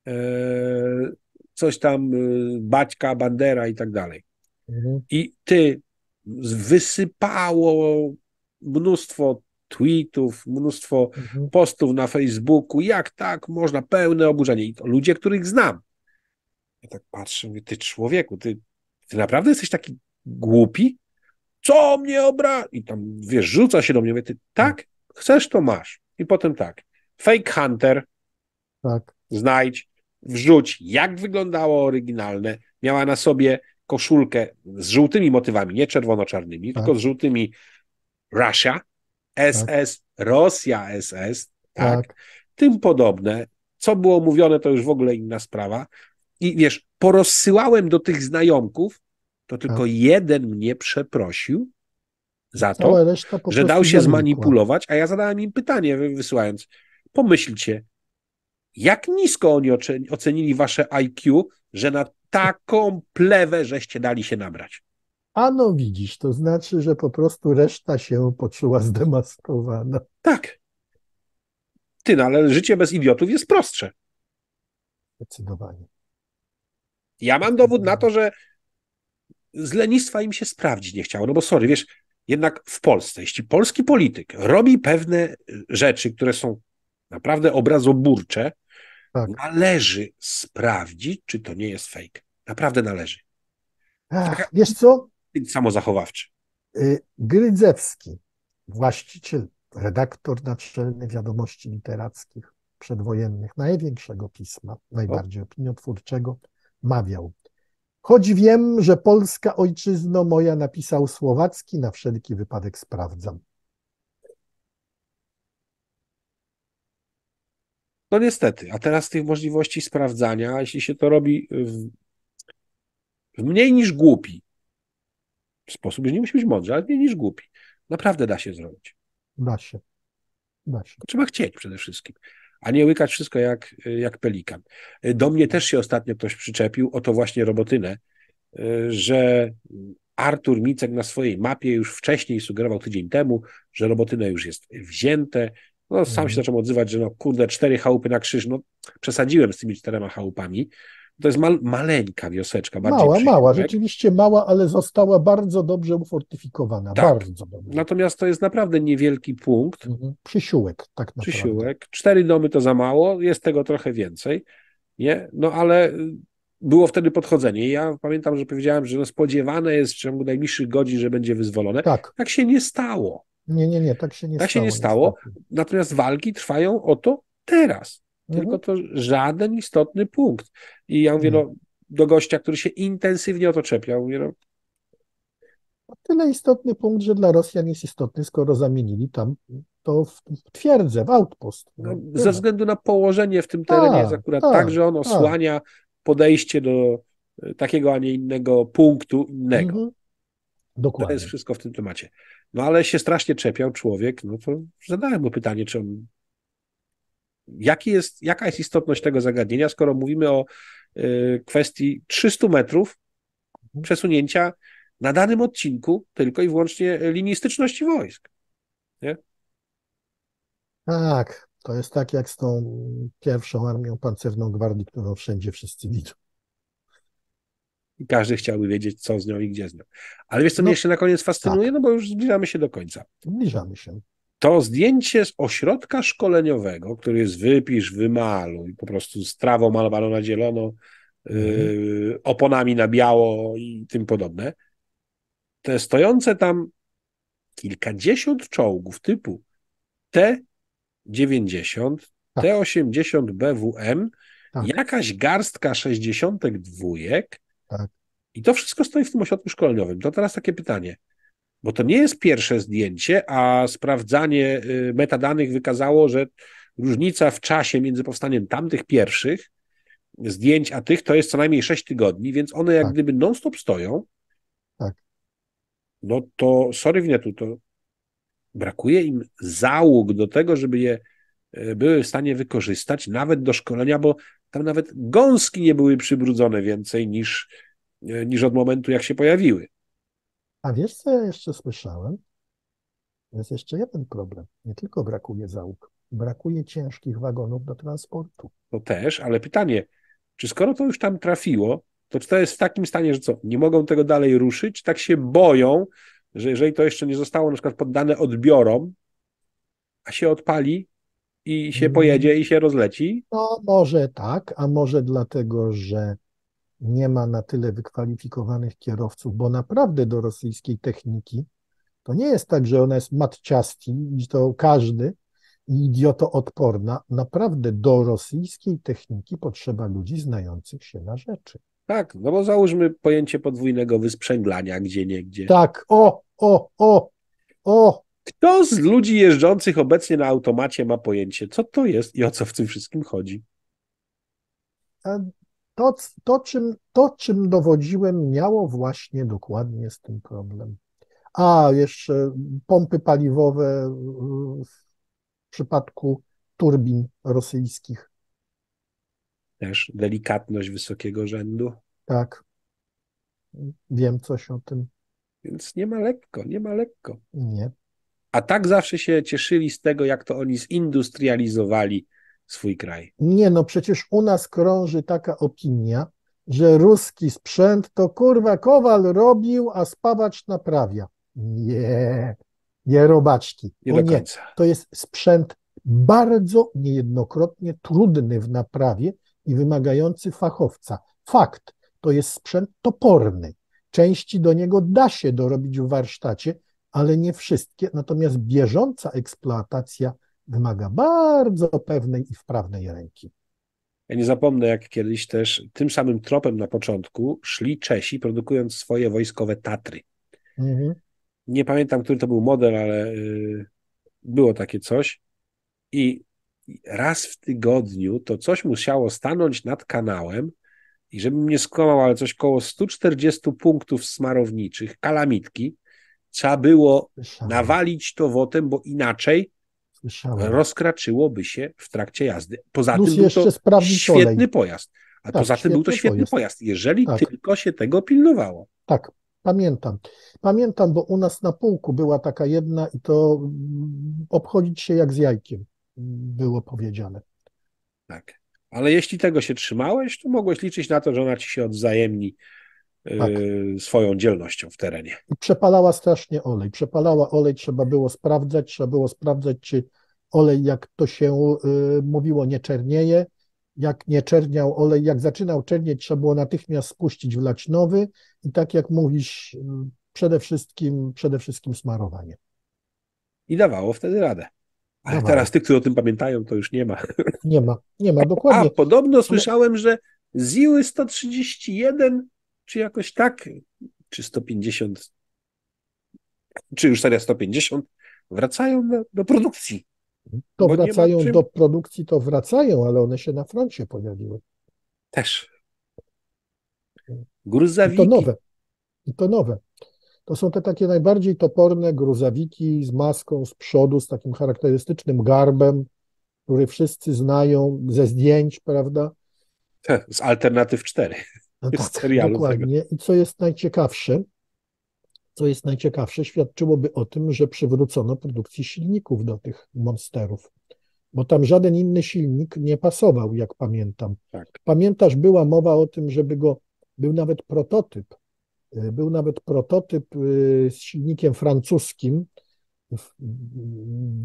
e, coś tam y, Baćka, Bandera i tak dalej. Mhm. I ty wysypało mnóstwo tweetów, mnóstwo Mhm. postów na Facebooku, jak tak można, pełne oburzenie. I to ludzie, których znam. Ja tak patrzę, mówię, ty człowieku, ty, ty naprawdę jesteś taki głupi? Co mnie obra? I tam, wiesz, rzuca się do mnie, mówię, ty tak, chcesz, to masz. I potem tak, fake hunter, Tak, znajdź, wrzuć, jak wyglądało oryginalne. Miała na sobie koszulkę z żółtymi motywami, nie czerwono-czarnymi, Tak. tylko z żółtymi Russia, SS, Rosja SS, tak, tak, tym podobne. Co było mówione, to już w ogóle inna sprawa. I wiesz, porozsyłałem do tych znajomków, to tylko Tak. jeden mnie przeprosił za to, że dał się zmanipulować, a ja zadałem im pytanie, wy- wysyłając. Pomyślcie, jak nisko oni oce- ocenili wasze IQ, że na taką plewę żeście dali się nabrać. A no widzisz, to znaczy, że po prostu reszta się poczuła zdemaskowana. Tak. Ty, no ale życie bez idiotów jest prostsze. Zdecydowanie. Ja mam dowód na to, że z lenistwa im się sprawdzić nie chciało. No bo sorry, wiesz, jednak w Polsce, jeśli polski polityk robi pewne rzeczy, które są naprawdę obrazoburcze, Tak. należy sprawdzić, czy to nie jest fake. Naprawdę należy. Ach, wiesz co? Samozachowawczy. Y, Grydzewski, właściciel, redaktor naczelny wiadomości literackich przedwojennych, największego pisma, najbardziej opiniotwórczego, mawiał. Choć wiem, że Polska ojczyzno moja napisał Słowacki, na wszelki wypadek sprawdzam. No niestety, a teraz tych możliwości sprawdzania, jeśli się to robi w, w mniej niż głupi sposób, że nie musi być mądrze, ale mniej niż głupi, naprawdę da się zrobić. Da się. Da się. Trzeba chcieć przede wszystkim, a nie łykać wszystko jak, jak pelikan. Do mnie też się ostatnio ktoś przyczepił o to właśnie robotynę, że Artur Micek na swojej mapie już wcześniej sugerował tydzień temu, że robotynę już jest wzięte. No, sam się Mhm. zaczął odzywać, że no kurde, cztery chałupy na krzyż, no przesadziłem z tymi czterema chałupami. To jest mal, maleńka wioseczka, bardziej Mała, mała, przysiłek. rzeczywiście mała, ale została bardzo dobrze ufortyfikowana. Tak. Bardzo dobrze. Natomiast to jest naprawdę niewielki punkt, Mhm. Przysiółek, tak naprawdę. przysiółek. Cztery domy to za mało, jest tego trochę więcej, nie? No ale y, było wtedy podchodzenie. Ja pamiętam, że powiedziałem, że no spodziewane jest w ciągu najbliższych godzin, że będzie wyzwolone. Tak, Tak się nie stało. nie, nie, nie, tak się nie Tak się stało. nie stało. niestety. Natomiast walki trwają o to teraz. Mhm. Tylko to żaden istotny punkt. I ja mówię, no, do gościa, który się intensywnie o to czepiał, mówię, no, O Tyle istotny punkt, że dla Rosjan jest istotny, skoro zamienili tam to w twierdzę, w outpost. no, No, ze względu na położenie w tym terenie jest Tak, akurat tak, tak, że on tak. osłania podejście do y, takiego, a nie innego punktu innego. Mhm. To Dokładnie. jest wszystko w tym temacie. No ale się strasznie czepiał człowiek, no to zadałem mu pytanie, czy on... Jaki jest, jaka jest istotność tego zagadnienia, skoro mówimy o y, kwestii 300 metrów Mhm. przesunięcia na danym odcinku tylko i wyłącznie linii styczności wojsk. Tak, to jest tak jak z tą pierwszą armią pancerną gwardii, którą wszędzie wszyscy widzą. I każdy chciałby wiedzieć, co z nią i gdzie z nią. Ale wiesz, co No, mnie jeszcze na koniec fascynuje? tak. No bo już zbliżamy się do końca. Zbliżamy się. To zdjęcie z ośrodka szkoleniowego, który jest wypisz, wymaluj, po prostu z trawą malowaną na zielono, yy, oponami na biało i tym podobne. Te stojące tam kilkadziesiąt czołgów typu T-90, Tak. T-80 BWM, Tak. jakaś garstka 62 Tak. i to wszystko stoi w tym ośrodku szkoleniowym. To teraz takie pytanie. Bo to nie jest pierwsze zdjęcie, a sprawdzanie y, metadanych wykazało, że różnica w czasie między powstaniem tamtych pierwszych zdjęć, a tych to jest co najmniej 6 tygodni, więc one jak Tak. gdyby non-stop stoją. Tak. No to sorry wnetu, to brakuje im załóg do tego, żeby je e, były w stanie wykorzystać, nawet do szkolenia, bo tam nawet gąski nie były przybrudzone więcej niż, e, niż od momentu, jak się pojawiły. A wiesz, co ja jeszcze słyszałem? Jest jeszcze jeden problem. Nie tylko brakuje załóg, brakuje ciężkich wagonów do transportu. To też, ale pytanie, czy skoro to już tam trafiło, to czy to jest w takim stanie, że co, nie mogą tego dalej ruszyć, czy tak się boją, że jeżeli to jeszcze nie zostało na przykład poddane odbiorom, a się odpali i się Mm. pojedzie i się rozleci, No, może tak, a może dlatego, że nie ma na tyle wykwalifikowanych kierowców, bo naprawdę do rosyjskiej techniki to nie jest tak, że ona jest matciasti i to każdy i idiotoodporna. Naprawdę do rosyjskiej techniki potrzeba ludzi znających się na rzeczy. tak, no bo załóżmy pojęcie podwójnego wysprzęglania gdzie niegdzie. Tak, o, o, o, o, Kto z ludzi jeżdżących obecnie na automacie ma pojęcie, co to jest i o co w tym wszystkim chodzi? A To, to, czym, to, czym dowodziłem, miało właśnie dokładnie z tym problem. A, jeszcze pompy paliwowe w przypadku turbin rosyjskich. Też delikatność wysokiego rzędu, Tak, wiem coś o tym. więc nie ma lekko, nie ma lekko. Nie. A tak zawsze się cieszyli z tego, jak to oni zindustrializowali swój kraj. Nie, no przecież u nas krąży taka opinia, że ruski sprzęt to kurwa kowal robił, a spawacz naprawia. Nie, nie robaczki. Nie O nie, to jest sprzęt bardzo niejednokrotnie trudny w naprawie i wymagający fachowca. Fakt, to jest sprzęt toporny. Części do niego da się dorobić w warsztacie, ale nie wszystkie. Natomiast bieżąca eksploatacja wymaga bardzo pewnej i wprawnej ręki. Ja nie zapomnę, jak kiedyś też tym samym tropem na początku szli Czesi, produkując swoje wojskowe Tatry. Mhm. Nie pamiętam, który to był model, ale y, było takie coś. I raz w tygodniu to coś musiało stanąć nad kanałem i żebym nie skłamał, ale coś koło 140 punktów smarowniczych, kalamitki, trzeba było nawalić to wotem, bo inaczej słyszałem. rozkraczyłoby się w trakcie jazdy. Poza Plus tym był to świetny olej. pojazd. A Tak, poza tym był to świetny pojazd. pojazd, jeżeli Tak. tylko się tego pilnowało. Tak, pamiętam. Pamiętam, bo u nas na pułku była taka jedna i to mm, obchodzić się jak z jajkiem, mm, było powiedziane. Tak. Ale jeśli tego się trzymałeś, to mogłeś liczyć na to, że ona ci się odwzajemni Tak. swoją dzielnością w terenie. I przepalała strasznie olej. Przepalała olej, trzeba było sprawdzać, trzeba było sprawdzać, czy olej, jak to się y, mówiło, nie czernieje. Jak nie czerniał olej, jak zaczynał czernieć, trzeba było natychmiast spuścić, wlać nowy i tak jak mówisz, y, przede wszystkim, przede wszystkim smarowanie. I dawało wtedy radę. Ale Dawało. teraz tych, którzy o tym pamiętają, to już nie ma. Nie ma, nie ma, A dokładnie. podobno słyszałem, że Ziły 131, czy jakoś tak, czy 150, czy już seria 150, wracają do, do produkcji. To wracają czym- do produkcji, to wracają, ale one się na froncie pojawiły. Też. I Gruzawiki. to nowe. I to nowe. To są te takie najbardziej toporne gruzawiki z maską z przodu, z takim charakterystycznym garbem, który wszyscy znają ze zdjęć, prawda? Z alternatyw 4. No tak, serialu dokładnie. I co jest najciekawsze, co jest najciekawsze, świadczyłoby o tym, że przywrócono produkcję silników do tych monsterów, bo tam żaden inny silnik nie pasował, jak pamiętam. Tak. Pamiętasz, była mowa o tym, żeby go, był nawet prototyp, y, był nawet prototyp y, z silnikiem francuskim w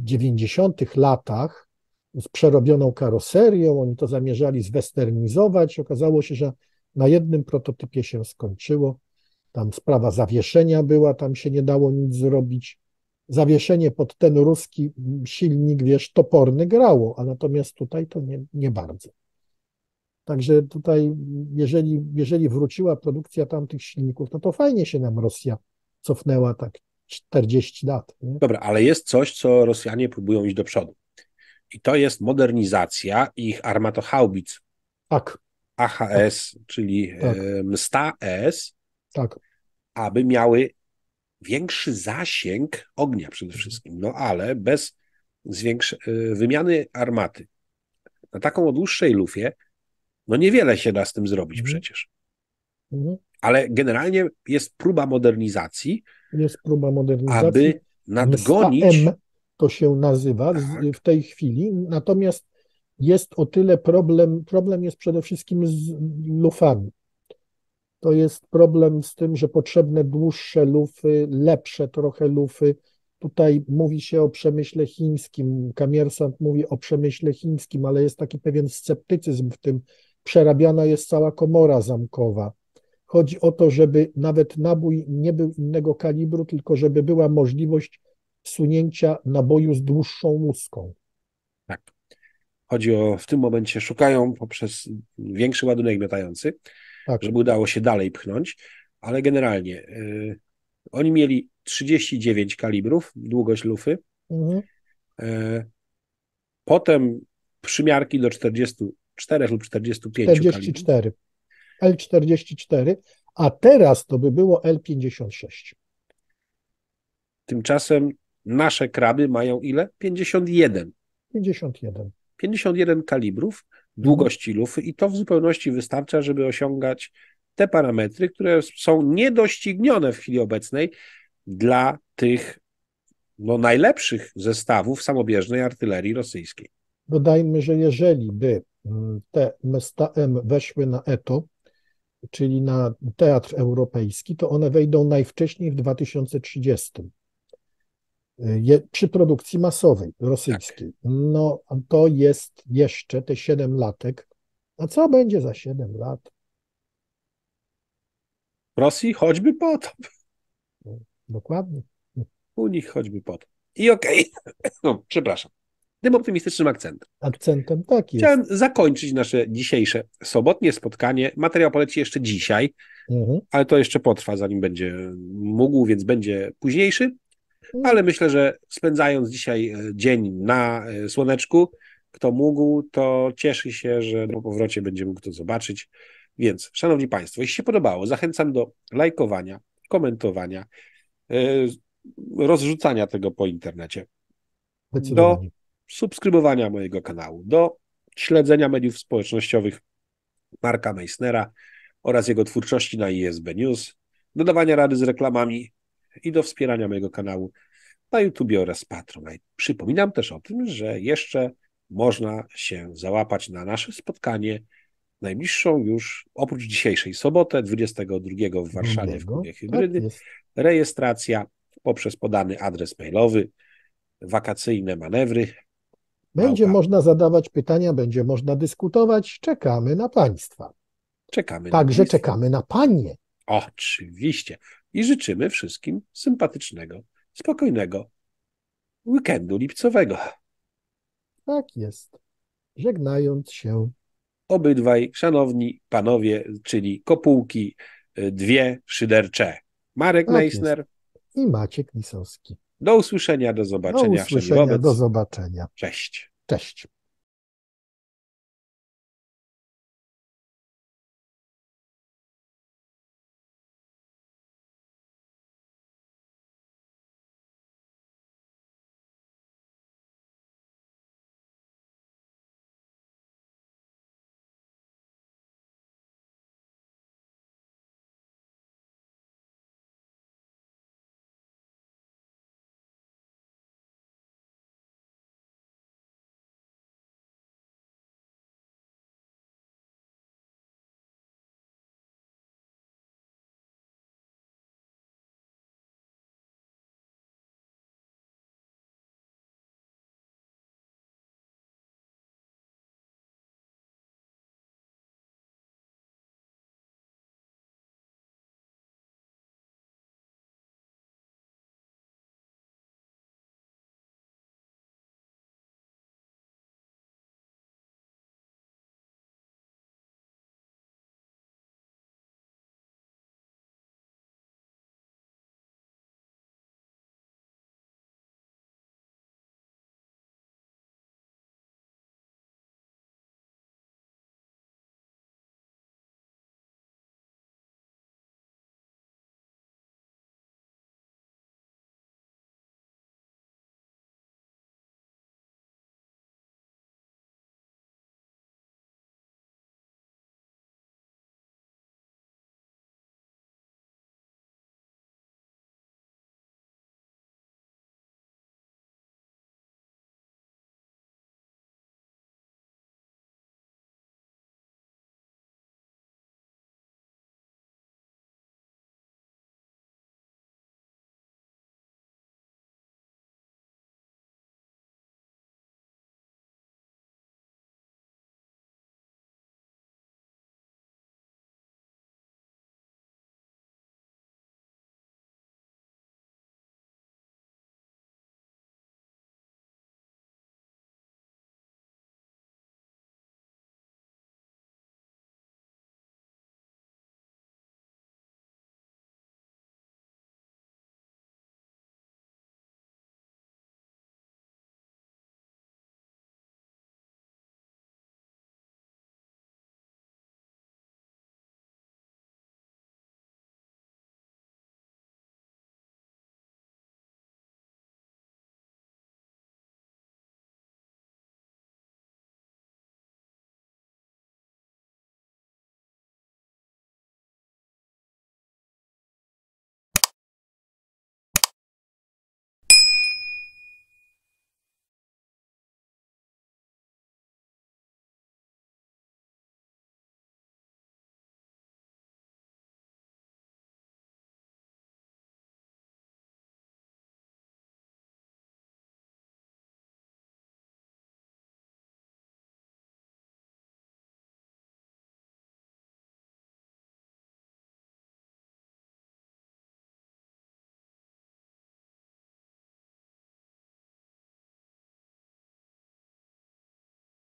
90 latach z przerobioną karoserią. Oni to zamierzali zwesternizować. Okazało się, że na jednym prototypie się skończyło. Tam sprawa zawieszenia była, tam się nie dało nic zrobić. Zawieszenie pod ten ruski silnik, wiesz, toporny grało, a natomiast tutaj to nie, nie bardzo. Także tutaj, jeżeli, jeżeli wróciła produkcja tamtych silników, no to fajnie się nam Rosja cofnęła tak 40 lat. Nie? Dobra, ale jest coś, co Rosjanie próbują iść do przodu. I to jest modernizacja ich armatohaubic Tak, AHS, czyli Tak. e, MSTA-S, tak. aby miały większy zasięg ognia przede Mhm. wszystkim, no ale bez zwiększ- e, wymiany armaty. Na taką o dłuższej lufie, no niewiele się da z tym zrobić Mhm. przecież. Mhm. Ale generalnie jest próba modernizacji, Jest próba modernizacji. aby nadgonić. M to się nazywa Tak. w tej chwili, natomiast jest o tyle problem, problem jest przede wszystkim z lufami. To jest problem z tym, że potrzebne dłuższe lufy, lepsze trochę lufy. Tutaj mówi się o przemyśle chińskim, Kamiersant mówi o przemyśle chińskim, ale jest taki pewien sceptycyzm w tym. Przerabiana jest cała komora zamkowa. Chodzi o to, żeby nawet nabój nie był innego kalibru, tylko żeby była możliwość wsunięcia naboju z dłuższą łuską. Tak. Chodzi o, w tym momencie szukają poprzez większy ładunek miotający, Tak, żeby udało się dalej pchnąć, ale generalnie y, oni mieli 39 kalibrów, długość lufy, mhm. y, potem przymiarki do 44 lub 45 kalibrów. 44. L44, a teraz to by było L56. Tymczasem nasze kraby mają ile? 51. 51. 51 kalibrów długości lufy i to w zupełności wystarcza, żeby osiągać te parametry, które są niedoścignione w chwili obecnej dla tych no, najlepszych zestawów samobieżnej artylerii rosyjskiej. Dodajmy, że jeżeli by mm, te MSTM weszły na ETO, czyli na teatr europejski, to one wejdą najwcześniej w 2030. Je, przy produkcji masowej rosyjskiej. No to jest jeszcze te 7 latek. A co będzie za 7 lat? W Rosji choćby potop, Dokładnie. u nich choćby potop. I okej, no, przepraszam, tym optymistycznym akcentem. Akcentem tak jest. Chciałem zakończyć nasze dzisiejsze sobotnie spotkanie. Materiał poleci jeszcze dzisiaj, Mhm. ale to jeszcze potrwa, zanim będzie mógł, więc będzie późniejszy. Ale myślę, że spędzając dzisiaj e, dzień na e, słoneczku, kto mógł, to cieszy się, że po powrocie będzie mógł to zobaczyć. Więc, Szanowni Państwo, jeśli się podobało, zachęcam do lajkowania, komentowania, e, rozrzucania tego po internecie, Zdecydowanie. subskrybowania mojego kanału, do śledzenia mediów społecznościowych Marka Meissnera oraz jego twórczości na ISB News, dodawania rady z reklamami i do wspierania mojego kanału na YouTube oraz Patronite. Przypominam też o tym, że jeszcze można się załapać na nasze spotkanie najbliższą już, oprócz dzisiejszej sobotę, 22 w Warszawie w klubie Tak Hybrydy, jest. rejestracja poprzez podany adres mailowy, wakacyjne manewry. Będzie Małpa. można zadawać pytania, będzie można dyskutować. Czekamy na Państwa. Czekamy. na Także Państwa. czekamy na Panie. Oczywiście. I życzymy wszystkim sympatycznego, spokojnego weekendu lipcowego. Tak jest. Żegnając się. Obydwaj szanowni panowie, czyli kopułki y, dwie szydercze. Marek Tak Meissner, I Maciek Lisowski. do usłyszenia, do Do zobaczenia. Wszędzie usłyszenia, do zobaczenia. Cześć. Cześć.